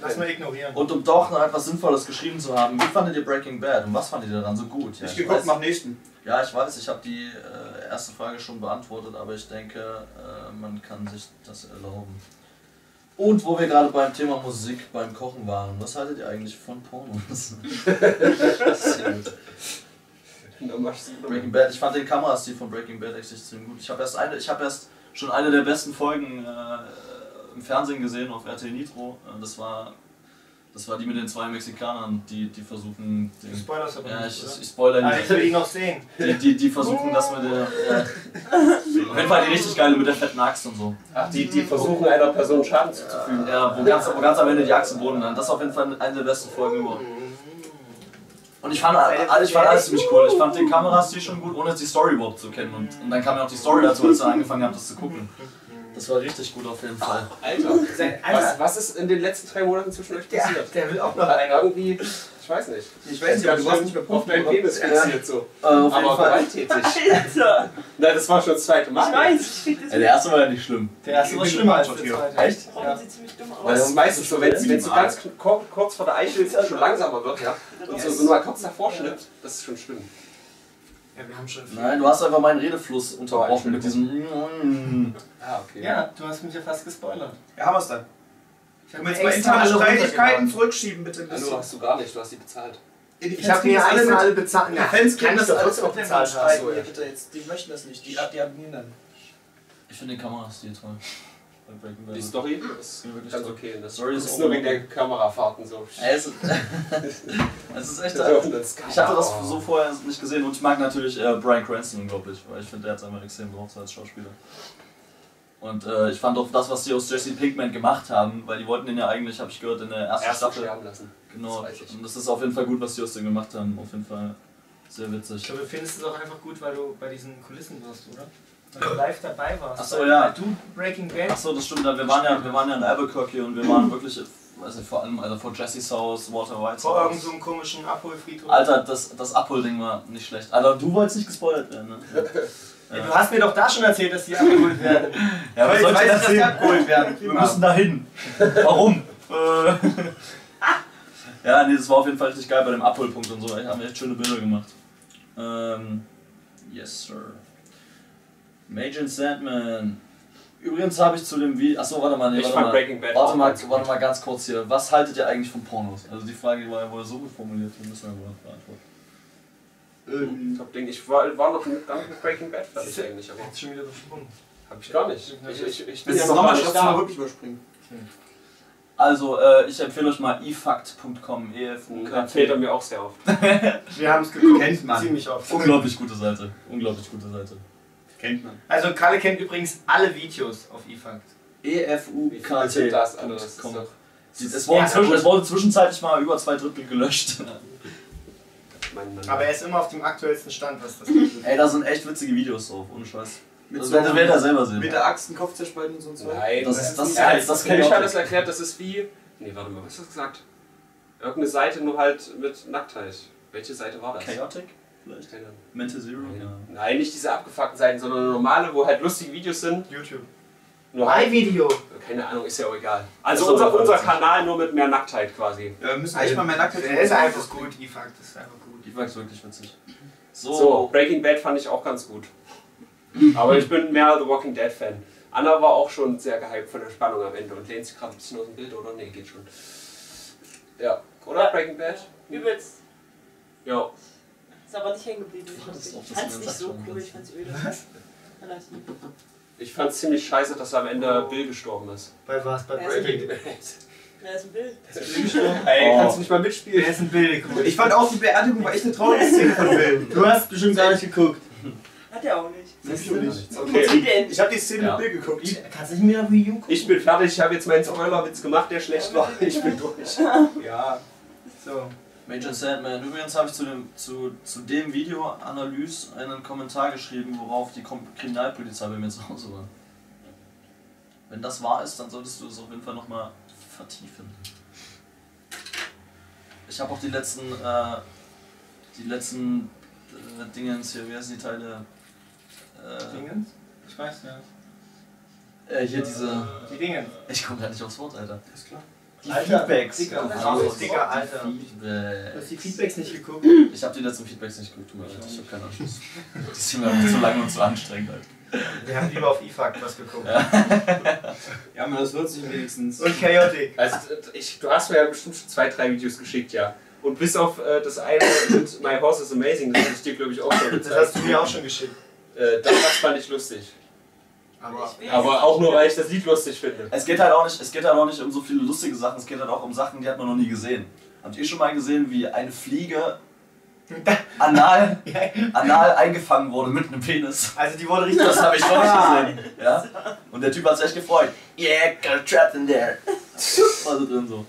Lass mal ignorieren. Und um doch noch etwas Sinnvolles geschrieben zu haben, wie fandet ihr Breaking Bad und was fandet ihr daran so gut? Ja, Ich ich geguckt, weiß, mach nächsten. ja, ich weiß, ich habe die äh, erste Frage schon beantwortet, aber ich denke, äh, man kann sich das erlauben. Und wo wir gerade beim Thema Musik beim Kochen waren, was haltet ihr eigentlich von Pornos? Sehr gut. Breaking Bad, ich fand den Kamerastil von Breaking Bad echt extrem gut. Ich habe erst, eine, ich hab erst schon eine der besten Folgen äh, im Fernsehen gesehen auf RT Nitro. Das war, das war die mit den zwei Mexikanern, die, die versuchen. Du Den, spoilerst aber ja, nicht, ich, ich, ich spoilere Ah, ich will ihn nicht. noch sehen. Die, die, die versuchen das mit der. Ja. Auf jeden Fall die richtig geile mit der fetten Axt und so. Ach, die, die versuchen einer Person Schaden zuzufügen. Ja, wo ganz, wo ganz am Ende die Axt im Boden landen. Das ist auf jeden Fall eine der besten Folgen überhaupt. Und ich fand, ich fand alles ziemlich cool. Ich fand den Kamerastil schon gut, ohne die Story überhaupt zu kennen. Und, und dann kam ja auch die Story dazu, als ich dann angefangen habe, das zu gucken. Das war richtig gut auf jeden Fall. Alter, was, was ist in den letzten drei Monaten zwischen euch Der, passiert? der will auch noch einen. irgendwie, ich weiß nicht. Ich weiß nicht, aber du warst nicht mehr auf deinen Penis fixiert so. Äh, auf jeden Aber Fall. gewalttätig. Alter! Nein, das war schon das zweite Ich Mal. weiß, ich krieg das Ja, der erste war ja nicht schlimm. Der erste war schlimmer als der zweite. Echt? Robin sieht ziemlich dumm aus. Das ist meistens so, wenn so ganz kur- kurz vor der Eichel schon langsamer wird, ja, und so, so mal kurz davor schnippt, das ist schon schlimm. Ja, wir haben schon viel. Nein, du hast einfach meinen Redefluss unterbrochen mit diesem. Ah, okay. Ja, du hast mich ja fast gespoilert. Ja, haben wir's dann. Ich wir mir jetzt mal interne Streitigkeiten zurückschieben, bitte ein bisschen. hast du gar nicht, du hast die bezahlt. Ja, die Ich habe mir alle alle bezahlt. Die Ja, Fans kann ich das alles mit bezahlt streiten. Hier, bitte jetzt. Die möchten das nicht. Die, die abonnieren dann. Ich finde den Kamerastil toll. Die Story ist ganz okay. Das Story ist ist nur wegen der Kamerafahrten so. Ey, es, ist, echt. Ich hatte das so vorher nicht gesehen und ich mag natürlich äh, Brian Cranston unglaublich, weil ich finde, der hat es einfach extrem drauf als Schauspieler. Und äh, ich fand auch das, was die aus Jesse Pinkman gemacht haben, weil die wollten den ja eigentlich, habe ich gehört, in der ersten Erst Staffel. sterben lassen. Genau, Das ich. und das ist auf jeden Fall gut, was die aus dem gemacht haben. Auf jeden Fall sehr Ich witzig. glaube, du findest es auch einfach gut, weil du bei diesen Kulissen warst, oder? Weil du live dabei warst. Ach so, weil, ja. Du Breaking Bad. Achso, das stimmt, wir waren ja, wir waren ja in Albuquerque und wir waren wirklich, weiß nicht, vor allem also vor Jesse's Haus, Walter White's Vor irgendeinem so komischen Abholfriedhof. Alter, das, das Abholding war nicht schlecht. Alter, du wolltest nicht gespoilert werden, ne? Ja, du hast mir doch da schon erzählt, dass die abgeholt werden. Ja, Aber was soll ich denn dass die abgeholt werden. Wir müssen da hin. Warum? Äh. ja, nee, das war auf jeden Fall richtig geil bei dem Abholpunkt und so. Ey, haben wir echt schöne Bilder gemacht. Ähm, yes, sir. Agent Sandman. Übrigens habe ich zu dem Video. Achso, warte mal, nee, Ich warte fand mal. Breaking Bad Warte mal, warte mal ganz kurz hier. Was haltet ihr eigentlich von Pornos? Also die Frage war ja wohl so gut formuliert, wir müssen ja wohl beantworten. Top Ding. Ich war, war noch mit mit Breaking Bad fertig eigentlich, aber Jetzt schon wieder besprungen. hab ich gar nicht. Ich, ich, ich bin Das ja ist noch nochmal, ich mal wirklich überspringen. Also, äh, ich empfehle euch mal efact.com. E Empfiehlt er mir auch sehr oft. Wir haben es geguckt. Kennt man. Ziemlich oft. Unglaublich gute Seite. Unglaublich gute Seite. Kennt man. Also Kalle kennt übrigens alle Videos auf. Wie viel sind das? Also, das ist doch, Es wurde, Ja, wurde zwischenzeitlich mal über zwei Drittel gelöscht. Aber er ist immer auf dem aktuellsten Stand, was das betrifft. Ey, da sind echt witzige Videos drauf, ohne Scheiß. Mit Das so werdet ihr selber sehen. Mit der Axt den Kopf zerspalten und so. Nein, Das das, ist- das ja, kein- das, das das kein ich das erklärt, das ist wie. Nee, warte mal, was hast du gesagt? Irgendeine Seite nur halt mit Nacktheit. Welche Seite war das? Chaotic? Vielleicht? Keine- Mental Zero? Ja. Nein, nicht diese abgefuckten Seiten, sondern normale, wo halt lustige Videos sind. YouTube. Nur My halt, Video. keine Ahnung, ist ja auch egal. Also Ist doch unser, unser. Kanal nur mit mehr Nacktheit quasi. Ja, wir müssen echt mal mehr Nacktheit Der ist einfach gut, E-Fakt ist einfach gut. Die war wirklich witzig. So, So, Breaking Bad fand ich auch ganz gut. Aber ich bin mehr The Walking Dead Fan. Anna war auch schon sehr gehypt von der Spannung am Ende und lehnt sich gerade ein bisschen aus dem Bild, oder? Nee, geht schon. Ja, oder? Ja. Breaking Bad? Übelst. Ja. Ist aber nicht hängen geblieben. Ich das fand's in nicht so cool, ich fand's öde. Relativ. Ich fand es ziemlich scheiße, dass am Ende Bill gestorben ist. Bei was? Bei Wer ist Breaking denn- Wer ist ein Bild? Ey, Oh. kannst du nicht mal mitspielen? Er ist ein Bild. Ich fand auch die Beerdigung war echt eine traurige Szene von Bill. Du hast bestimmt gar nicht geguckt. Hat er auch nicht. Siehst du nicht? Okay. Ich habe die Szene Ja. mit Bill geguckt. Kannst du nicht mehr Wii U gucken? Ich bin fertig, ich habe jetzt meinen Spoilerwitz gemacht, der schlecht war. Ich bin durch. Ja. So. Major Sandman. Übrigens habe ich zu dem, zu, zu dem Video Analyse einen Kommentar geschrieben, worauf die Kom Kriminalpolizei bei mir zu Hause war. Wenn das wahr ist, dann solltest du es auf jeden Fall nochmal vertiefen. Ich habe auch die letzten, äh, die letzten äh, Dingens hier, wie heißen die Teile? Äh, Dingens? Ich weiß ja. äh, hier diese. Die Dingens. Ich komme gar nicht aufs Wort, Alter. Ist klar. Die Alter, Feedbacks. Dicker, Bravo. Dicker, Alter. Du Feedback. hast die Feedbacks nicht geguckt. Ich habe die letzten Feedbacks nicht geguckt, tut mir leid, ich habe keinen Anschluss. Die sind mir zu lang und zu anstrengend halt. Wir haben lieber auf E-Fakt was geguckt. Ja, man, das wird sich wenigstens. Und Chaotic. Also, ich, du hast mir ja bestimmt schon zwei, drei Videos geschickt, ja. Und bis auf äh, das eine mit My Horse is Amazing, das habe ich dir, glaube ich, auch schon Das gezeigt. hast du mir auch schon geschickt. Äh, das, das fand ich lustig. Aber Aber auch nur, weil ich das Lied lustig finde. Es geht halt auch nicht, es geht halt auch nicht um so viele lustige Sachen, es geht halt auch um Sachen, die hat man noch nie gesehen. Habt ihr schon mal gesehen, wie eine Fliege anal, anal eingefangen wurde mit einem Penis? Also die wurde richtig. Das habe ich noch nicht gesehen. Ja? Und der Typ hat sich echt gefreut. Yeah, got trapped in there. War so drin so.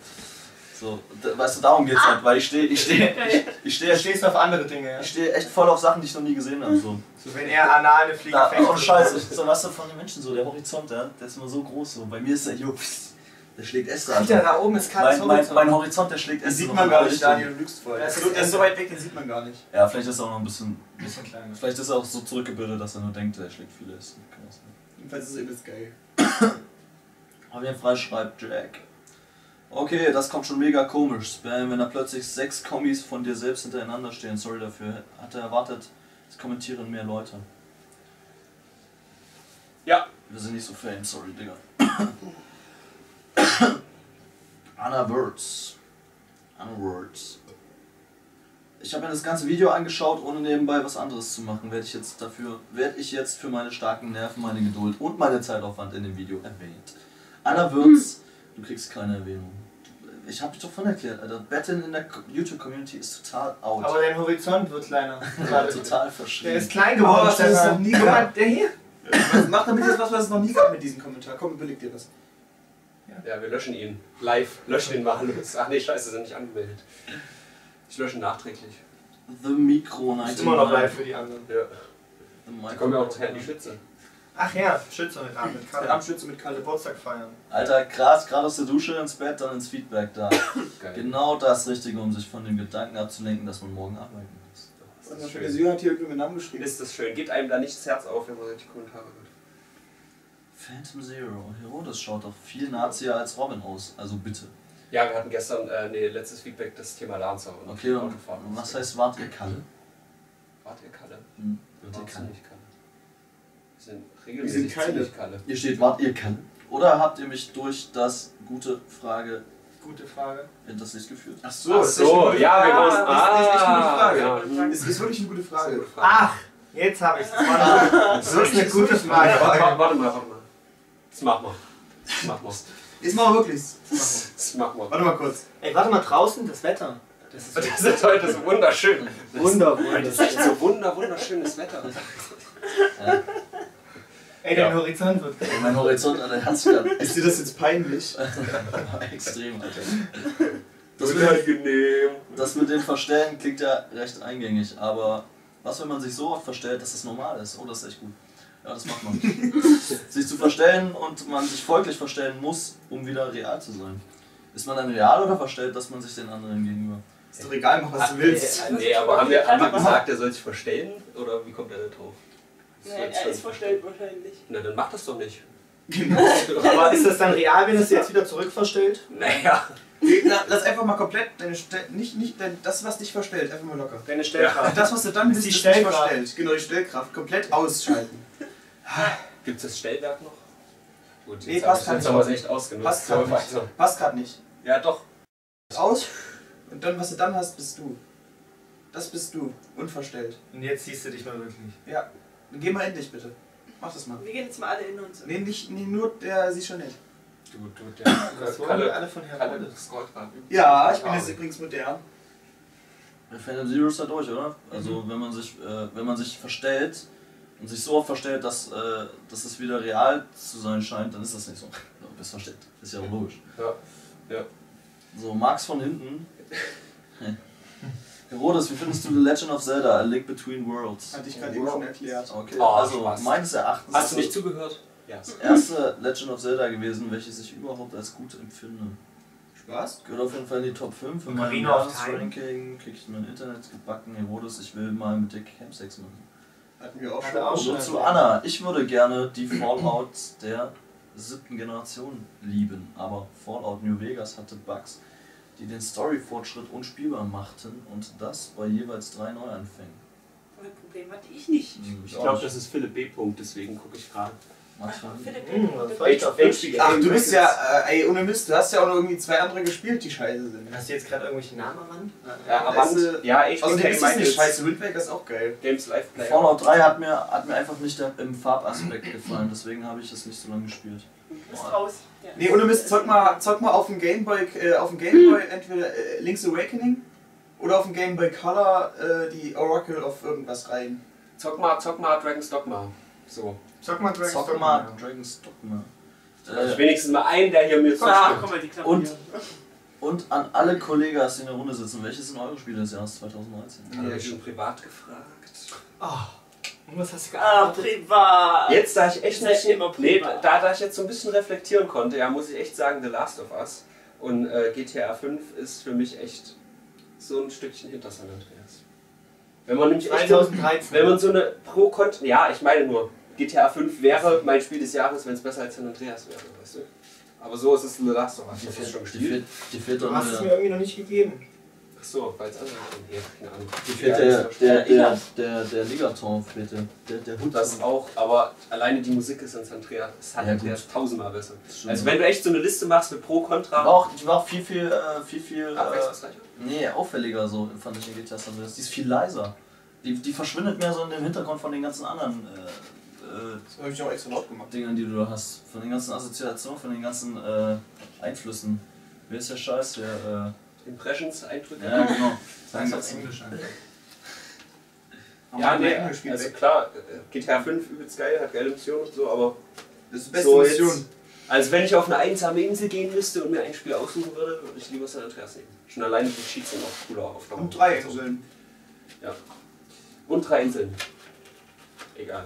So, da- weißt du, darum geht's halt, weil ich stehe, ich stehe, ich, ich stehe, ich stehst du auf andere Dinge, ja. stehe echt voll auf Sachen, die ich noch nie gesehen habe. So. So, wenn er anal eine Fliege Da, fängt. oh Scheiße, so was du von den Menschen so, der Horizont, der, der ist immer so groß so. Bei mir ist der, jo, pss, der schlägt Äste. Alter, Alter. da oben ist Karls Mein, mein, Horizont. mein Horizont, der schlägt Den Äste. sieht noch man gar nicht. Daniel, du lügst voll. Der ist der ist so weit weg, den sieht man gar nicht. Ja, vielleicht ist er auch noch ein bisschen, bisschen kleiner. vielleicht ist er auch so zurückgebildet, dass er nur denkt, er schlägt viele Äste. Jedenfalls ist es übelst geil. Aber hier frei schreibt Jack. Okay, das kommt schon mega komisch. Spam, wenn da plötzlich sechs Kombis von dir selbst hintereinander stehen. Sorry dafür. Hat er erwartet, es kommentieren mehr Leute. Ja. Wir sind nicht so fame, sorry, Digga. Anna Words. Anna Words. Ich habe mir das ganze Video angeschaut, ohne nebenbei was anderes zu machen. Werde ich jetzt dafür, werde ich jetzt für meine starken Nerven, meine Geduld und meine Zeitaufwand in dem Video erwähnt. Anna Würz, du kriegst keine Erwähnung. Ich habe dich doch von erklärt, Alter. Betteln in der Co- YouTube-Community ist total out. Aber dein Horizont wird kleiner. Total Der verschrieben. ist klein geworden, was ist noch nie gemacht? Der hier. Mach damit jetzt was, was es noch nie gab mit diesem Kommentar. Komm, überleg dir das. Ja, wir löschen ihn. Live. Löschen ihn mal los. Ach nee, scheiße, sind nicht angemeldet. Ich lösche ihn nachträglich. The Micro Ist immer noch live für die anderen. Ja. Da kommen wir auch her in die Schütze. Ach ja, Schütze mit Abend. Mit Kalle. Abschütze mit Kalle. Geburtstag feiern. Alter, krass, gerade aus der Dusche ins Bett, dann ins Feedback da. Geil. Genau das Richtige, um sich von dem Gedanken abzulenken, dass man morgen arbeiten muss. Das Und ist, der schön. Sio hat hier irgendwie meinen Namen geschrieben. ist das schön. Gebt einem da nicht das Herz auf, wenn man solche Kommentare hört. Phantom Zero, Herodes schaut doch viel nazier als Robin aus, also bitte. Ja, wir hatten gestern, äh, nee, letztes Feedback das Thema Lanzer und Okay, und was heißt wart ihr Kalle? Wart ihr Kalle? Hm, wart ihr Wart ihr Kalle? nicht Kalle? Wir sind regelmäßig sind ziemlich Kalle. Hier steht, wart ihr Kalle? Oder habt ihr mich durch das gute Frage Gute Frage. hinters Licht geführt? Ach Ach so, ja, wir Ah, wollen. das ist echt eine gute Frage. ja. Das ist wirklich eine gute Frage. Ach, jetzt habe ich es. Das das ist eine gute Frage. Warte, mal, warte mal. Das machen wir. Das machen wir. Jetzt machen wir wirklich. Das machen wir. Warte mal kurz. Ey, warte mal, draußen das Wetter. Das ist Das ist heute so wunderschön. wunderbar. Das ist echt so wunder, wunderschönes Wetter. Ey, dein Horizont wird Ey, mein Horizont an der Herzkern. Ist dir das jetzt peinlich? Extrem, Alter. Das Das mit, angenehm. das mit dem Verstellen klingt ja recht eingängig, aber was, wenn man sich so oft verstellt, dass es normal ist? Oh, das ist echt gut. Ja, das macht man. sich zu verstellen und man sich folglich verstellen muss, um wieder real zu sein. Ist man dann real oder verstellt, dass man sich den anderen gegenüber? Ist doch egal, mach was du willst. Nee, nee, aber haben wir, haben wir gesagt, er soll sich verstellen? Oder wie kommt er da drauf? Das Nein, er ist verstellt wahrscheinlich. Na, dann mach das doch nicht. Aber ist das dann real, wenn es jetzt wieder zurückverstellt? Naja. La- Lass einfach mal komplett deine Stell nicht, nicht dein, das, was dich verstellt, einfach mal locker. Deine Stellkraft. Das, was du dann bist, ist die das dich Stellkraft. verstellt. Genau, die Stellkraft. Komplett ausschalten. Gibt es das Stellwerk noch? Gut, Nee, passt haben halt nicht. echt ausgenutzt. Passt grad nicht. weiter. Passt gerade nicht. Ja, doch. Aus. Und dann, was du dann hast, bist du. Das bist du. Unverstellt. Und jetzt siehst du dich mal wirklich. Ja. Dann geh mal endlich bitte. Mach das mal. Wir gehen jetzt mal alle in uns. Nee, nicht, nee nur der sie schon nicht. Du, du, der. Was wollen wir Kalle, alle von gerade. Ja, ich bin jetzt übrigens modern. Phantom Zero ist da durch, oder? Also wenn man sich, äh, wenn man sich verstellt und sich so oft verstellt, dass, äh, dass es wieder real zu sein scheint, dann ist das nicht so. Du bist verstellt. Ist ja logisch. Ja. Ja. So, Max von hinten. Herodes, wie findest du The Legend of Zelda, A Link Between Worlds? Hatte ich gerade eben schon erklärt. Okay, Oh, also Spaß. meines Erachtens Hast du nicht zugehört? Ja. das erste Legend of Zelda gewesen, welches ich überhaupt als gut empfinde. Spaß? Gehört auf jeden Fall in die Top 5 in meinem. Jahresranking. Krieg ich mein Internet gebacken. Herodes, ich will mal mit dir Campsex machen. Hatten wir auch schon. auch schon. zu Anna. Ich würde gerne die Fallout der siebten Generation lieben, aber Fallout New Vegas hatte Bugs, die den Story-Fortschritt unspielbar machten und das bei jeweils drei Neuanfängen. Ein Problem hatte ich nicht. Hm, Ich glaube, das ist Philipp B. Punkt, deswegen gucke ich gerade. Ach, Hm, Ach, du bist ja, äh, ey, ohne Mist, du hast ja auch noch irgendwie zwei andere gespielt, die scheiße sind. Hast du jetzt gerade irgendwelche Namen am Rand? Ja, aber- ja, ich Also, bin der ist das nicht scheiße, Wind Waker ist auch geil. Games Live Player. Fallout 3 hat mir, hat mir einfach nicht der, im Farbaspekt gefallen, deswegen habe ich das nicht so lange gespielt. du bist raus. Ja. Nee, ohne Mist, zock mal, zock mal auf dem Gameboy, äh, auf dem Gameboy entweder äh, Link's Awakening oder auf dem Gameboy Color äh, die Oracle of irgendwas rein. Zock mal, zock mal Dragon's Dogma. So. Sag mal, Dragon's Zock Dogma. mal Dragon's Dogma. Also Äh, wenigstens mal einen, der hier mir Ah, zustimmt. guck mal, die Klappe Und- hier. und an alle Kollegas, die in der Runde sitzen, welches sind eure Spiele des Jahres 2019? Hat er schon privat gefragt. Und was hast du Ah, geantwortet? privat. Jetzt, da ich echt nicht, immer nee, privat. da, da ich jetzt so ein bisschen reflektieren konnte, ja, muss ich echt sagen, The Last of Us und äh, GTA 5 ist für mich echt so ein Stückchen hinter San Andreas. Wenn man nämlich echt, 2013. wenn man so eine pro kont ja, ich meine nur, GTA 5 wäre mein Spiel des Jahres, wenn es besser als San Andreas wäre, weißt du? Aber so ist es The Last of Us. Die Das ist fehlt, schon die gespielt. fehlt, die fehlt Du doch hast nur es der- mir irgendwie noch nicht gegeben. Ach so, weil es andere sind. Ja, keine Ahnung. Die fehlt Ja, der, der, der, der, der Ligaton fehlte. Der, der Hund. Das auch, aber alleine die Musik ist in San Andreas, San Ja, Andreas tausendmal besser. Stimmt. Also wenn du echt so eine Liste machst mit Pro, Die war Contra, auch, die war auch viel, viel, äh, viel, viel. Äh, abwechslungsreicher. nee, auffälliger so, fand ich in GTA San Andreas. Die ist viel leiser. Die, die verschwindet mehr so in dem Hintergrund von den ganzen anderen äh, äh, Das habe ich auch extra laut gemacht. Dingen, die du da hast. Von den ganzen Assoziationen, von den ganzen äh, Einflüssen. Wer ist der Scheiß? Der, Impressions, Eindrücke. äh, ja, genau. Sagen auf Englisch einfach. Ja, wir nee, also weg. klar, äh, GTA 5 übelst geil, hat geile Missionen und so, aber Das ist die beste so Mission. jetzt, also wenn ich auf eine einsame Insel gehen müsste und mir ein Spiel aussuchen würde, würde ich lieber San Andreas nehmen. Schon alleine die Cheats sind auch cooler auf Dauer. Und drei Inseln. Und drei Inseln. Egal.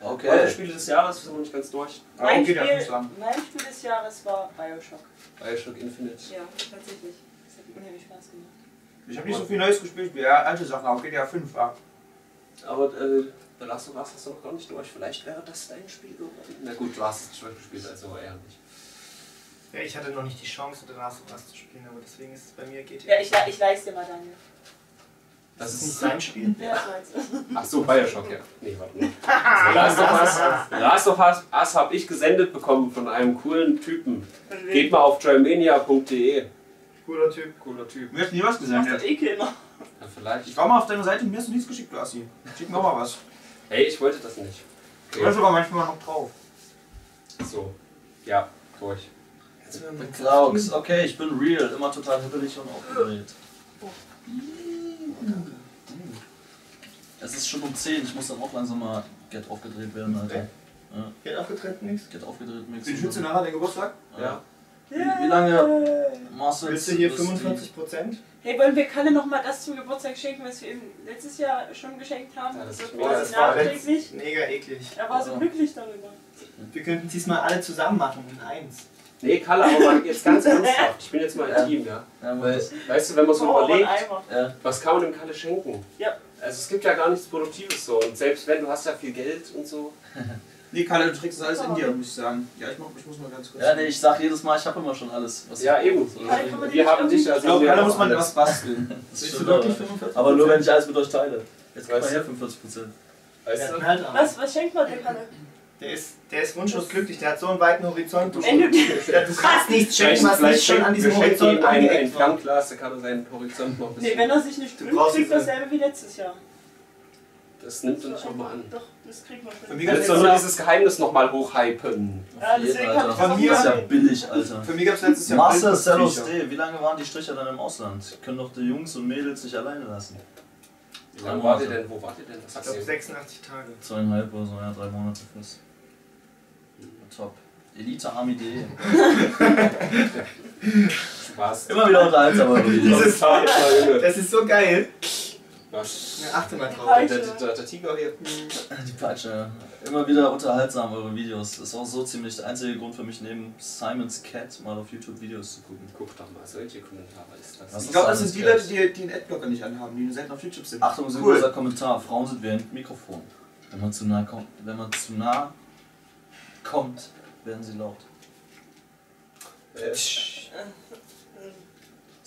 Okay. Spiele des Jahres sind wir noch nicht ganz durch. Mein geht ja Spiel, nicht lang. mein Spiel des Jahres war Bioshock. Bioshock Infinite. Ja, tatsächlich. Das hat unheimlich Spaß gemacht. Ich habe nicht so viel Neues gespielt wie alte Sachen, aber GTA 5 war. Aber äh, The Last of Us hast du noch gar nicht durch. Vielleicht wäre das dein Spiel geworden. Na gut, du hast es schon gespielt, also eher nicht. Ja, ich hatte noch nicht die Chance, The Last of Us zu spielen, aber deswegen ist es bei mir GTA. Ja, ich, ich leiste dir mal, Daniel. das ist nicht sein Spiel. Ja, das. Ach so, Bioshock, ja. Nee, warte mal. Last of Us, Last of Us, Us habe ich gesendet bekommen von einem coolen Typen. Geht mal auf joymania.de. Cooler Typ. Cooler Typ. Mir hast nie was Macht gesendet. doch eh keiner. Ja, vielleicht. Ich war mal auf deiner Seite und mir hast du nichts geschickt, du Assi. Schick mir mal was. Hey, ich wollte das nicht. Du bist sogar manchmal noch drauf. So. Ja, durch. Klaus, okay, ich bin real, immer total hibbelig und aufgedreht. Es ist schon um 10, ich muss dann auch langsam mal Get aufgedreht werden, Alter. Okay. Ja, Wird aufgetreten nichts? Get aufgedreht, Mix. Den Schütze nachher den Geburtstag? Ja. Wie, wie lange Marcel? Willst du hier ist die- 45 Prozent? Hey, wollen wir Kalle noch mal das zum Geburtstag schenken, was wir ihm letztes Jahr schon geschenkt haben? Ja, das ist so mega. quasi Das war nachträglich. Mega eklig. Er war so Also. glücklich darüber. Wir könnten es diesmal alle zusammen machen in eins. Nee, Kalle, aber jetzt ganz ernsthaft. Ich bin jetzt mal ein Team, ja. Ja, Weil- was? Weißt du, wenn man so Oh, überlegt, ja. was kann man dem Kalle schenken? Ja. Also es gibt ja gar nichts Produktives so. Und selbst wenn, du hast ja viel Geld und so. Nee, Kalle, du trägst das alles in dir, muss ich sagen. Ja, ich, mach, ich muss mal ganz kurz. ja, nee, ich sag jedes Mal, ich habe immer schon alles. Was Ja, eben. So, Wir haben dich also. Ich glaube, wir Kalle muss man was basteln. Stimmt du wirklich aber. 45? aber nur wenn ich alles mit euch teile. Jetzt Weißt mal her du? 45 Prozent. Weißt du? Halt Was, was schenkt man dir, Kalle? Der ist, der ist wunschlos glücklich, der hat so einen weiten Horizont. Wenn du du kannst nichts schenken, was nicht schon an diesem wir schenken Horizont ein, ein angeeckt war. Fernglas, da kann er seinen Horizont noch ein Nee, bisschen. wenn er sich nicht Du drückt, kriegt diese- dasselbe wie letztes Jahr. Das nimmt uns schon mal an. Doch, das kriegt man Für schon. mich Du willst doch nur dieses Geheimnis nochmal hochhypen. Ja, deswegen Alter. das mir- Das ist ja billig, Alter. Für mich gab es letztes Jahr Master Bildtücher. Cellos D, wie lange waren die Stricher dann im Ausland? Können doch die Jungs und Mädels nicht alleine lassen. Wie lange wart ihr denn? Wo wart ihr denn? Was Ich glaube du? 86 Tage. Zweieinhalb oder so, ja, drei Monate fest. Top. Elitearmy.de. Spaß. Immer wieder unterhaltsam. Das ist so geil. Was? Ja, achte mal drauf. Der, der, der Tiger hier. Die Peitsche. ja. Immer wieder unterhaltsam, eure Videos. Ist auch so ziemlich der einzige Grund für mich, neben Simon's Cat mal auf YouTube Videos zu gucken. Guck doch mal, solche Kommentare ist das. Was Ich glaube, das sind die Leute, die, die den Adblocker nicht anhaben, die selten auf YouTube sind. Achtung, so Cool. großer Kommentar. Frauen sind wie ein Mikrofon. Wenn man zu nah kommt, wenn man zu nah kommt, werden sie laut. Äh,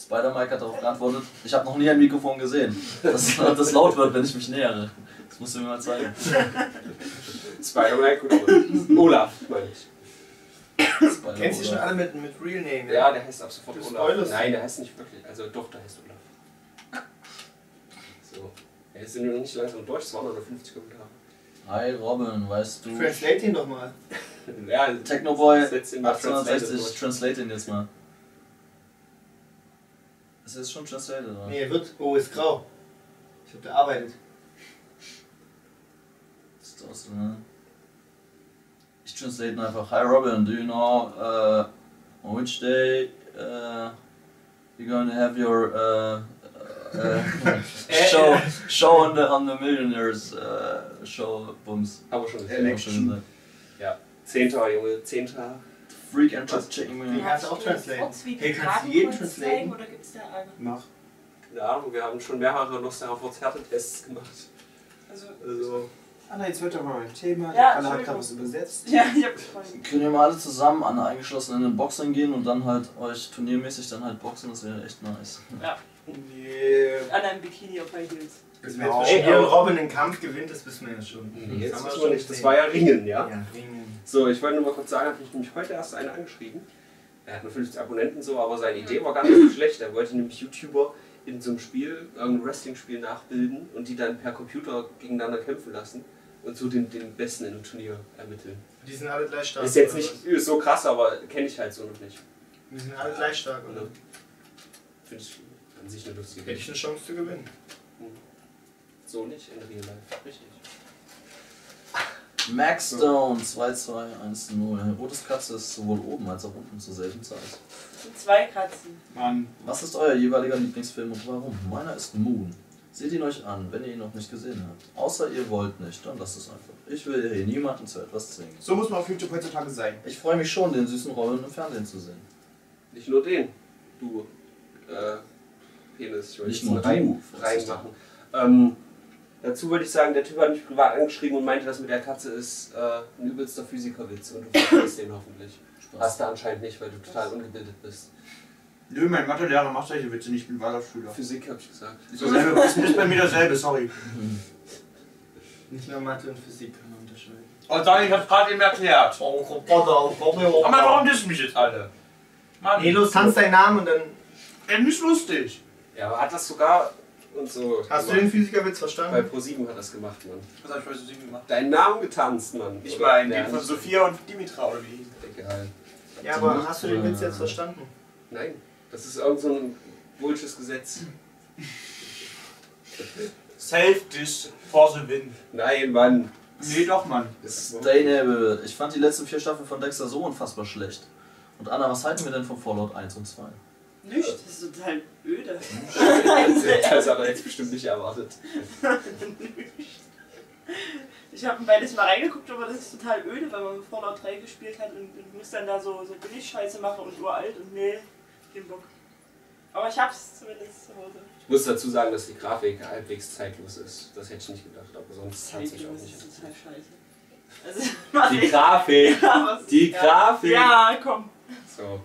Spider-Mike hat darauf geantwortet, ich habe noch nie ein Mikrofon gesehen, das, das laut wird, wenn ich mich nähere. Das musst du mir mal zeigen. Spider-Man, gut. Olaf, meine ich. Spider Kennst du schon alle mit, mit Real Name? Ja, der heißt ab sofort Du Olaf. spoilerst. Nein, der heißt nicht wirklich. Also doch, der heißt Olaf. So. Sind wir noch nicht langsam durch, es waren nur 50 Kommentare. Hi Robin, weißt du... Translate ihn doch mal. Ja, Technoboy Setz ihn mal translated 1860, durch. translate ihn jetzt mal. Ist jetzt schon translated, oder? Nee, er wird. Oh, ist grau. Ich hab gearbeitet. Ist das, ne? Ich translate einfach. Hi Robin, do you know uh, on which day uh, you're going to have your uh, uh, show show on the on the millionaires uh, show bums? aber schon schon gesagt. Zehnter, Junge, Zehnter. Freak and just checking Wie me. kannst du auch translaten? Hey, kannst du jeden translaten? Oder gibt's da eine? Mach. Ja, wir haben schon mehrere Nosteraforts Härtetests gemacht. Also, Also, Anna, jetzt wird doch mal ein Thema. Ja, Kalle hat gerade was übersetzt. ja, ich hab gefallen. Können wir mal alle zusammen an eine eingeschlossene Boxen gehen und dann halt euch turniermäßig dann halt boxen, das wäre echt nice. Nee. An einem Bikini auf High Heels. Genau. wird Ey, und Robin den Kampf gewinnt, das wissen wir ja schon. nee, jetzt wissen schon wir nicht. Das war ja Ringen, ja? Ja, Ringen. So, ich wollte nur mal kurz sagen, habe ich nämlich heute erst einen angeschrieben. Er hat nur 50 Abonnenten so, aber seine Idee war gar nicht so schlecht. Er wollte nämlich YouTuber in so einem Spiel, irgendein Wrestling-Spiel nachbilden und die dann per Computer gegeneinander kämpfen lassen und so den, den Besten in einem Turnier ermitteln. Die sind alle gleich stark. Ist jetzt nicht so krass, aber kenne ich halt so noch nicht. Die sind alle gleich stark, oder? Finde ich an sich eine lustige Hätte ich eine Chance zu gewinnen. So nicht in Real Life. Richtig. Max Stone 2210. Rotes Katze ist sowohl oben als auch unten zur selben Zeit. Zwei Katzen. Mann. Was ist euer jeweiliger Lieblingsfilm und warum? Meiner ist Moon. Seht ihn euch an, wenn ihr ihn noch nicht gesehen habt. Außer ihr wollt nicht, dann lasst es einfach. Ich will hier niemanden zu etwas zwingen. So muss man auf YouTube heutzutage sein. Ich freue mich schon, den süßen Robin im Fernsehen zu sehen. Nicht nur den. Du. Äh, Penis. Ich Nicht nur einen du. rein, reinmachen. Ähm, dazu würde ich sagen, der Typ hat mich privat angeschrieben und meinte, das mit der Katze ist äh, ein übelster Physikerwitz und du verstehst den hoffentlich. Hast du anscheinend nicht, weil du total ungebildet bist. Nö, mein Mathelehrer macht solche Witze nicht, ich bin Waldorfschüler. Physik hab ich gesagt. Ist dasselbe, ist ist bei mir dasselbe, sorry. Nicht nur Mathe und Physik kann man unterscheiden. Oh, Daniel, ich hab's gerade eben erklärt. Aber warum dissen mich jetzt alle? Mann, Nee, los, tanz deinen Namen und dann. ey, nicht lustig. Ja, aber hat das sogar und so. Hast du gemacht. den Physikerwitz Bei verstanden? Pro7 hat das gemacht, Mann. Was hab ich bei Susi gemacht? Deinen Namen getanzt, Mann. Ich Oder? meine, Ja, den von nicht- Sophia und Dimitra oder wie hieß Egal. Ja, aber hast du den Witz jetzt verstanden? Nein, das ist irgend so ein Bullsches Gesetz. Self-Dish for the win. Nein, Mann. Nee, doch, Mann. Sustainable. Ich fand die letzten vier Staffeln von Dexter so unfassbar schlecht. Und Anna, was halten wir denn von Fallout 1 und 2? Nicht, das ist total öde. Das hat er jetzt bestimmt nicht erwartet. Ich habe beides mal reingeguckt, aber das ist total öde, weil man Fallout 3 gespielt hat und, und muss dann da so, so Billig-Scheiße machen und uralt und nee, kein Bock. Aber ich hab's zumindest zu Hause. Ich muss dazu sagen, dass die Grafik halbwegs zeitlos ist. Das hätte ich nicht gedacht, aber sonst hat sich auch nicht. ist total scheiße. Also, Die. Grafik! Ja, Die. Grafik! Ja, komm. So.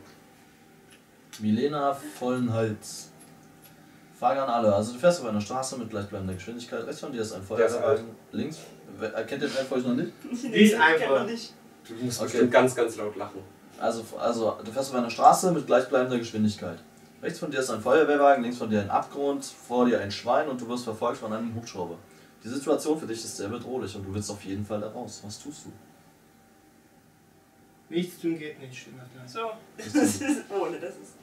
Milena vollen Hals. Frage an alle. Also du fährst auf einer Straße mit gleichbleibender Geschwindigkeit. Rechts von dir ist ein Feuerwehrwagen. Links. Wer- Erkennt ihr den Reihenfolge noch nicht? Die einfach. noch nicht. Du musst Okay. bestimmt ganz, ganz laut lachen. Also, also du fährst auf einer Straße mit gleichbleibender Geschwindigkeit. Rechts von dir ist ein Feuerwehrwagen, links von dir ein Abgrund, vor dir ein Schwein und du wirst verfolgt von einem Hubschrauber. Die Situation für dich ist sehr bedrohlich und du willst auf jeden Fall da raus. Was tust du? Nichts tun geht nicht, stimmt das. So, das ist ohne, das ist.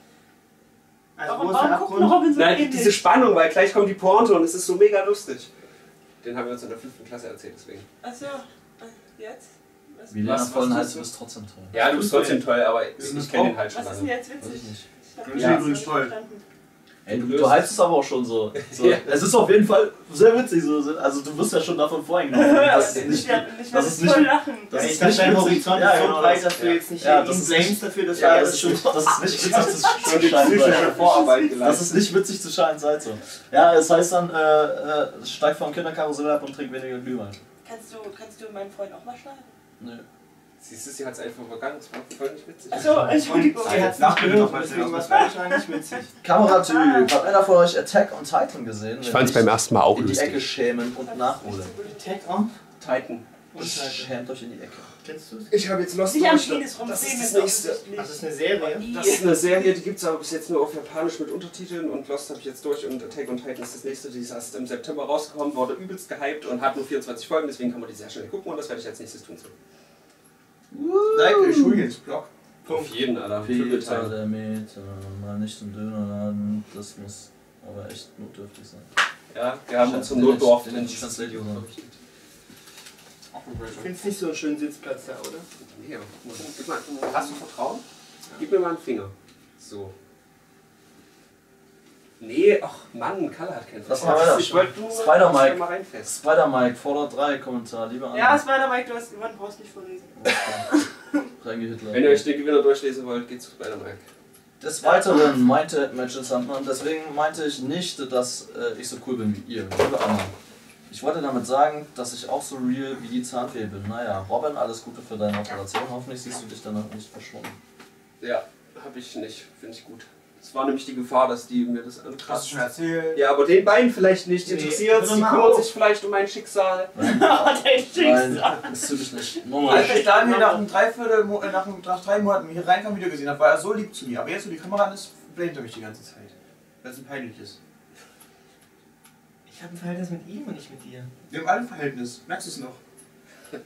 Also Warum, warum guckt noch Abgrund? Robinson Nein, ähnlich? diese Spannung, weil gleich kommt die Pointe und es ist so mega lustig. Den haben wir uns in der fünften Klasse erzählt, deswegen. Achso, äh, jetzt? Was, Milena Was- tust Hals, du? bist trotzdem toll. Ja, du bist trotzdem toll, aber ich, ist ich kenne den halt schon was ist denn jetzt witzig? ich nicht. Ich nicht übrigens toll. verstanden. Ey, du, du heizt es aber auch schon so. so. Ja. Es ist auf jeden Fall sehr witzig. So. Also du wirst ja schon davon voreingenommen. Das ist ich nicht, werde ich das werd ist nicht- voll lachen. das Ja, ist nicht dein witzig. Horizont Ja, ist so genau, breit, das- dass du ja. jetzt nicht Ja, das ist blamest dafür, dass Ja, das ist, schon nicht, das ist nicht witzig zu, scheinen. Das ist nicht witzig zu scheinen, seid so. Ja, es heißt dann, äh, äh, steig vom Kinderkarussell ab und trink weniger Glühwein. Kannst du, kannst du meinen Freund auch mal schlagen? Nö. Siehst du, sie hat es einfach übergangen, das war voll nicht witzig. Achso, Entschuldigung. Sie hat es nicht bitte gehört, deswegen war es wahrscheinlich witzig. Kameratyp, hat einer von euch Attack on Titan gesehen? Ich fand's beim ersten Mal auch In die Ecke lustig. schämen und nachholen. Tag on? Titan. Schämt euch in die Ecke. Kennst du es? Ich habe jetzt Lost Nicht am Deutschland. Penis rum, Das ist das nächste. Das ist eine Serie. Das ist eine Serie, die gibt es aber bis jetzt nur auf Japanisch mit Untertiteln und Lost habe ich jetzt durch und Attack on Titan ist das nächste, die ist erst im September rausgekommen, wurde übelst gehypt und hat nur 24 Folgen, deswegen kann man die sehr schnell gucken und das werde ich als nächstes tun. So. Like, Julians Blog. Auf jeden, Alter. Peter der Meter, mal nicht im Dönerladen, das muss aber echt notdürftig sein. Ja, wir haben uns zum Den- Notdorf den- User. Ich finde es nicht so einen schönen Sitzplatz da, oder? Mal. Gib mal, hast du Vertrauen? Gib mir mal einen Finger. So. Nee, ach Mann, Kalle hat keinen Lass Vertrauen. mal weiter. Ich wollte nur Spider Mike. mal reinfest. Spider-Mike, Fallout 3, Kommentar, lieber Anna. Ja, Spider-Mike, du hast gewonnen, brauchst nicht vorlesen. Reingehitler. Wenn ihr euch den Gewinner durchlesen wollt, geht zu Spider-Mike. Des Weiteren meinte Matches Sandmann, deswegen meinte ich nicht, dass äh, ich so cool bin wie ihr, liebe Anna. Ich wollte damit sagen, dass ich auch so real wie die Zahnfee bin. Naja, Robin, alles Gute für deine Operation. Hoffentlich siehst du dich danach nicht verschwunden. Ja, habe ich nicht. Finde ich gut. Es war nämlich die Gefahr, dass die mir das Hast du ankratzen. schon erzählt? Ja, aber den beiden vielleicht nicht. Nee, Interessiert sie, kümmert sich vielleicht um mein Schicksal. Dein Schicksal. das nicht. Als ich Daniel nach, einem Dreiviertel, äh, nach, einem- nach drei Monaten hier reinkam, Video gesehen habe, war er so lieb zu mir. Aber jetzt, wo die Kamera an ist, blamet er mich die ganze Zeit. Weil es ihm peinlich ist. Ich habe ein Verhältnis mit ihm und nicht mit dir. Wir haben alle ein Verhältnis. Merkst du es noch?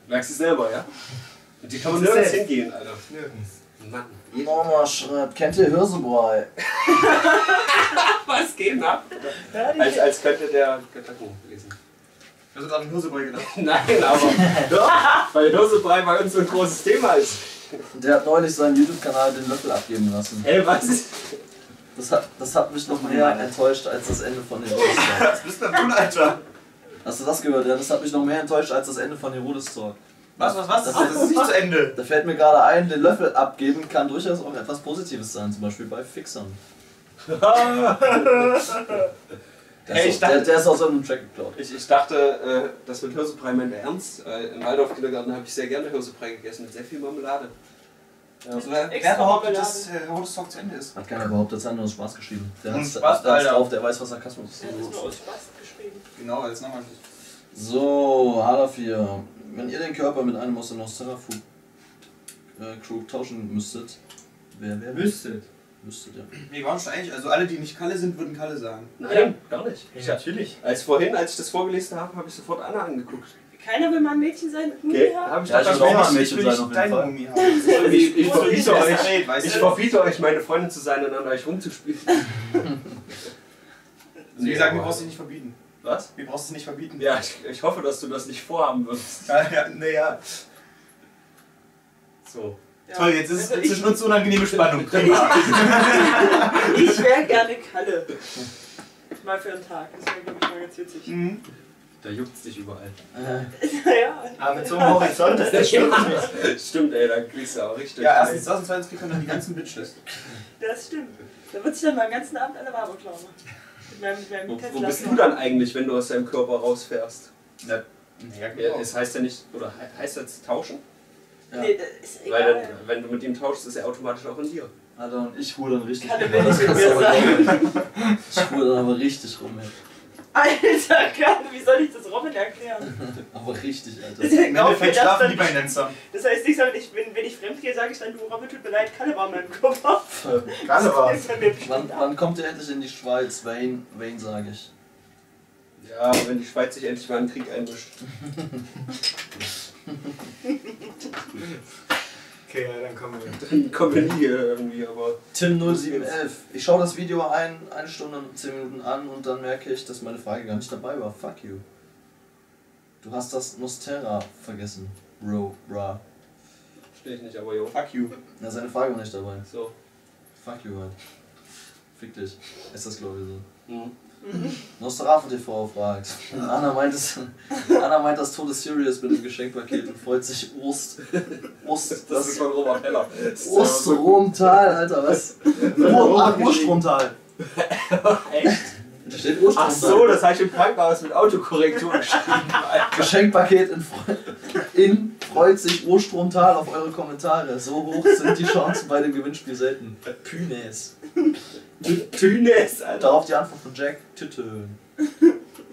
Merkst du selber, ja? Und die kann man nirgends hingehen, Alter. Nirgends. Mann. Mama schreibt, kennt ihr Hirsebrei? Was geht ab? Als, als könnte der Gedanken lesen. Ich habe gerade an Hirsebräu gedacht. Nein, aber weil Hirsebrei bei uns so ein großes Thema ist. Der hat neulich seinen YouTube-Kanal den Löffel abgeben lassen. Hey, was? Das hat, das hat mich noch mehr enttäuscht als das Ende von Herodes Talk. Was bist denn du, Alter? Hast du das gehört? Ja, das hat mich noch mehr enttäuscht als das Ende von Herodes Talk. Was, was, was? Das Das ist nicht zu Ende. Da fällt mir gerade ein, den Löffel abgeben kann durchaus auch etwas Positives sein, zum Beispiel bei Fixern. Der, Ey, ist, auch, der, dachte- der ist aus so einem Track geklaut. Ich, ich dachte, äh, das mit Hirsebrei meint er ernst. Äh, Im Waldorf-Kindergarten habe ich sehr gerne Hirsebrei gegessen mit sehr viel Marmelade. Also, wer, behauptet, dass äh, Talk zu Ende ist? Hat keiner behauptet, es hat nur aus Spaß geschrieben. Der Und hat Spaß, der Alter. drauf, der weiß, was Sarkasmus ist. Das ist nur aus Spaß geschrieben. Genau, jetzt nochmal. So, Halafir. Wenn ihr den Körper mit einem aus der Nosferatu äh, Crew tauschen müsstet, wer wer Müsstet. Müsstet, ja. Nee, warum schon eigentlich? Also, alle, die nicht Kalle sind, würden Kalle sagen. Nein, gar nicht. Ja, natürlich. Als vorhin, als ich das vorgelesen habe, habe ich sofort Anna angeguckt. Keiner will mal ein Mädchen sein mit Okay, mir haben. habe ich Ja, ich will auch mal ein ich Mädchen sein, nicht auf jeden Fall. Mumie haben. Ich, ich, So, verbiete euch, ich du? verbiete euch, meine Freundin zu sein und an euch rumzuspielen. Wie gesagt, wir brauchst dich nicht verbieten. Was? Wir brauchst es nicht verbieten. Ja, ich, ich hoffe, dass du das nicht vorhaben wirst. Ja, ja, nee, ja. So. Ja. Toll, jetzt ist Also zwischen uns unangenehme Spannung. Ich, ich wäre gerne Kalle. Mal für einen Tag. Das wäre, glaube ich, mal ganz witzig. Mhm. Da juckt's dich überall. Äh, ja. Aber mit so einem Horizont ist das stimmt nicht. Stimmt, ey, da kriegst du auch richtig. Ja, erstens das und zweitens kriegt man dann die ganzen Bitches. Das stimmt. Da wird sich dann mal den ganzen Abend alle Wabe klauen. Wo, wo bist du dann eigentlich, wenn du aus deinem Körper rausfährst? Ja, Ja, es heißt ja nicht, oder he- heißt jetzt tauschen? Ja. Nee, das ist Weil egal. dann, wenn du mit ihm tauschst, ist er automatisch auch in dir. Alter, und ich ruhe dann richtig rum. Ich ruhe dann aber richtig rum, ey. Alter, Kalle, wie soll ich das Robin erklären? Aber richtig, Alter. Das, Im Endeffekt schlafen die beiden zusammen. das heißt nicht, wenn ich, wenn, wenn ich fremd gehe, sage ich dann, du Robin, tut mir leid, Kalle war in meinem Körper. Kalle war. Das ist bei mir bestimmt Wann, kommt ihr endlich in die Schweiz? Wayne, Wayne sage ich. Ja, wenn die Schweiz sich endlich mal in den Krieg einmischt. Okay, ja, dann kommen wir. Dann kommen wir nie hier irgendwie, aber. Tim0711. Ich schaue das Video ein, eine Stunde und 10 Minuten an und dann merke ich, dass meine Frage gar nicht dabei war. Fuck you. Du hast das Nostera vergessen. Bro, bra. Verstehe ich nicht, aber jo. Fuck you. Ja, seine Frage war nicht dabei. So. Fuck you halt. Fick dich. Ist das glaube ich so. Mhm. Nosferatu TV fragt. Anna meint, es, Anna meint, das Tod ist serious mit dem Geschenkpaket und freut sich Ost. Ost. Das ist von Robert Heller. Ostromtal, Alter, was? Ach, Urstromtal. Echt? Da steht Urstromtal. Ach so, das habe ich im Krankenhaus mit Autokorrektur geschrieben. Geschenkpaket in, in freut sich Urstromtal auf eure Kommentare. So hoch sind die Chancen bei dem Gewinnspiel selten. Pünes. Tünes, Alter. Darauf die Antwort von Jack Tütön.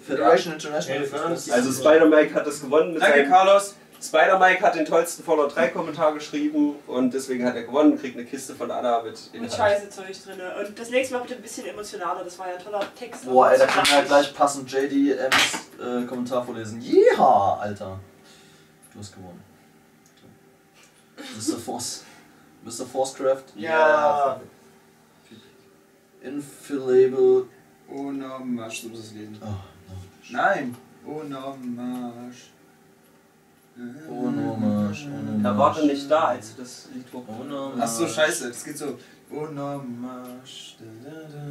Federation International. Also Spider-Mike hat das gewonnen mit Danke, Carlos. Spider-Mike hat den tollsten Fallout 3 Kommentar geschrieben und deswegen hat er gewonnen, kriegt eine Kiste von Anna mit Mit Inhalt. scheiße Zeug drin. Und das nächste Mal bitte ein bisschen emotionaler, das war ja ein toller Text. Boah, ey, da kann ja gleich passend JDMs äh, Kommentar vorlesen. Jeha, Alter. Du hast gewonnen. Mr. Force. Mr. Forcecraft. Ja. Infilable. Oh no, Marsch, so muss es lesen. Oh, no. Nein. Oh no, Marsch. Oh no, Marsch. Oh no, Da war er nicht da, als du das Lied Oh hochgenommen no, Ach so, Marsch. scheiße, das geht so. Oh no, Marsch. Da, da, da,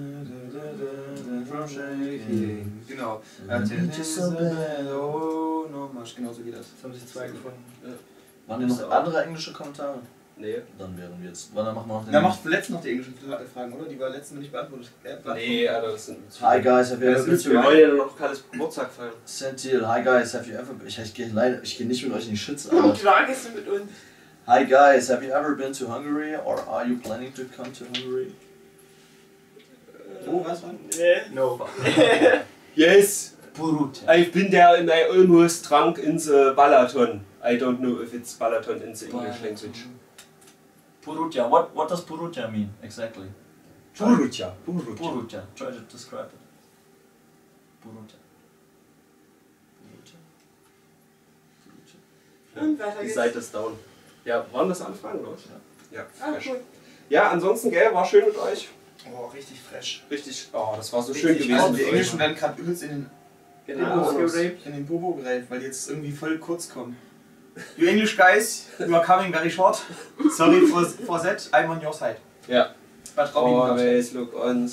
da, da, da, from shaking. Genau. Oh no, Marsch, genau so geht das. Jetzt haben sich zwei gefunden. Waren hier noch andere englische Kommentare? Nee. Dann wären wir jetzt. Wann dann machen wir noch den. Na, macht letzten noch die englischen Fra- Fragen, oder? Die war letztes Mal nicht beantwortet. Äh. Nee, Alter, das sind. Hi guys, have you ever been to Wir wollen ja noch Kalles Geburtstag feiern. Sentil? Hi guys, have you ever. Ich, ich gehe leider. Ich gehe nicht mit euch in die Und aber. klar gehst du mit uns. Hi guys, have you ever been to Hungary or are you planning to come to Hungary? Oh, was war? Nee. No. Yes! Brut. I've been there and I almost drunk in the Balaton. I don't know if it's Balaton in the English language. Purutya. What what does Purutya mean exactly? Purutja. Purutja. Purutya. Try to describe it. Purutya. Purutja. Purutya. Und weiter Die geht's. Seite ist down. Ja, waren das Anfragen, oder? Ja. Ah, fresh. cool. Ja, ansonsten, gell, war schön mit euch. Oh, richtig fresh. Richtig, oh, das war so schön Richtig gewesen. Also, mit die. Englischen werden gerade übelst in den, Genau. in den Bobo gerät, weil die jetzt irgendwie voll kurz kommen. You English guys, you are coming very short. Sorry for, for that, I'm on your side. Ja. But Robin Always look on.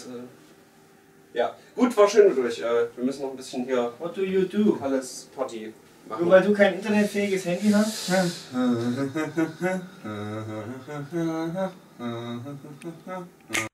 Ja, gut, war schön mit euch. Äh, Wir müssen noch ein bisschen hier What do you do? alles Party Nur machen. weil du kein internetfähiges Handy hast?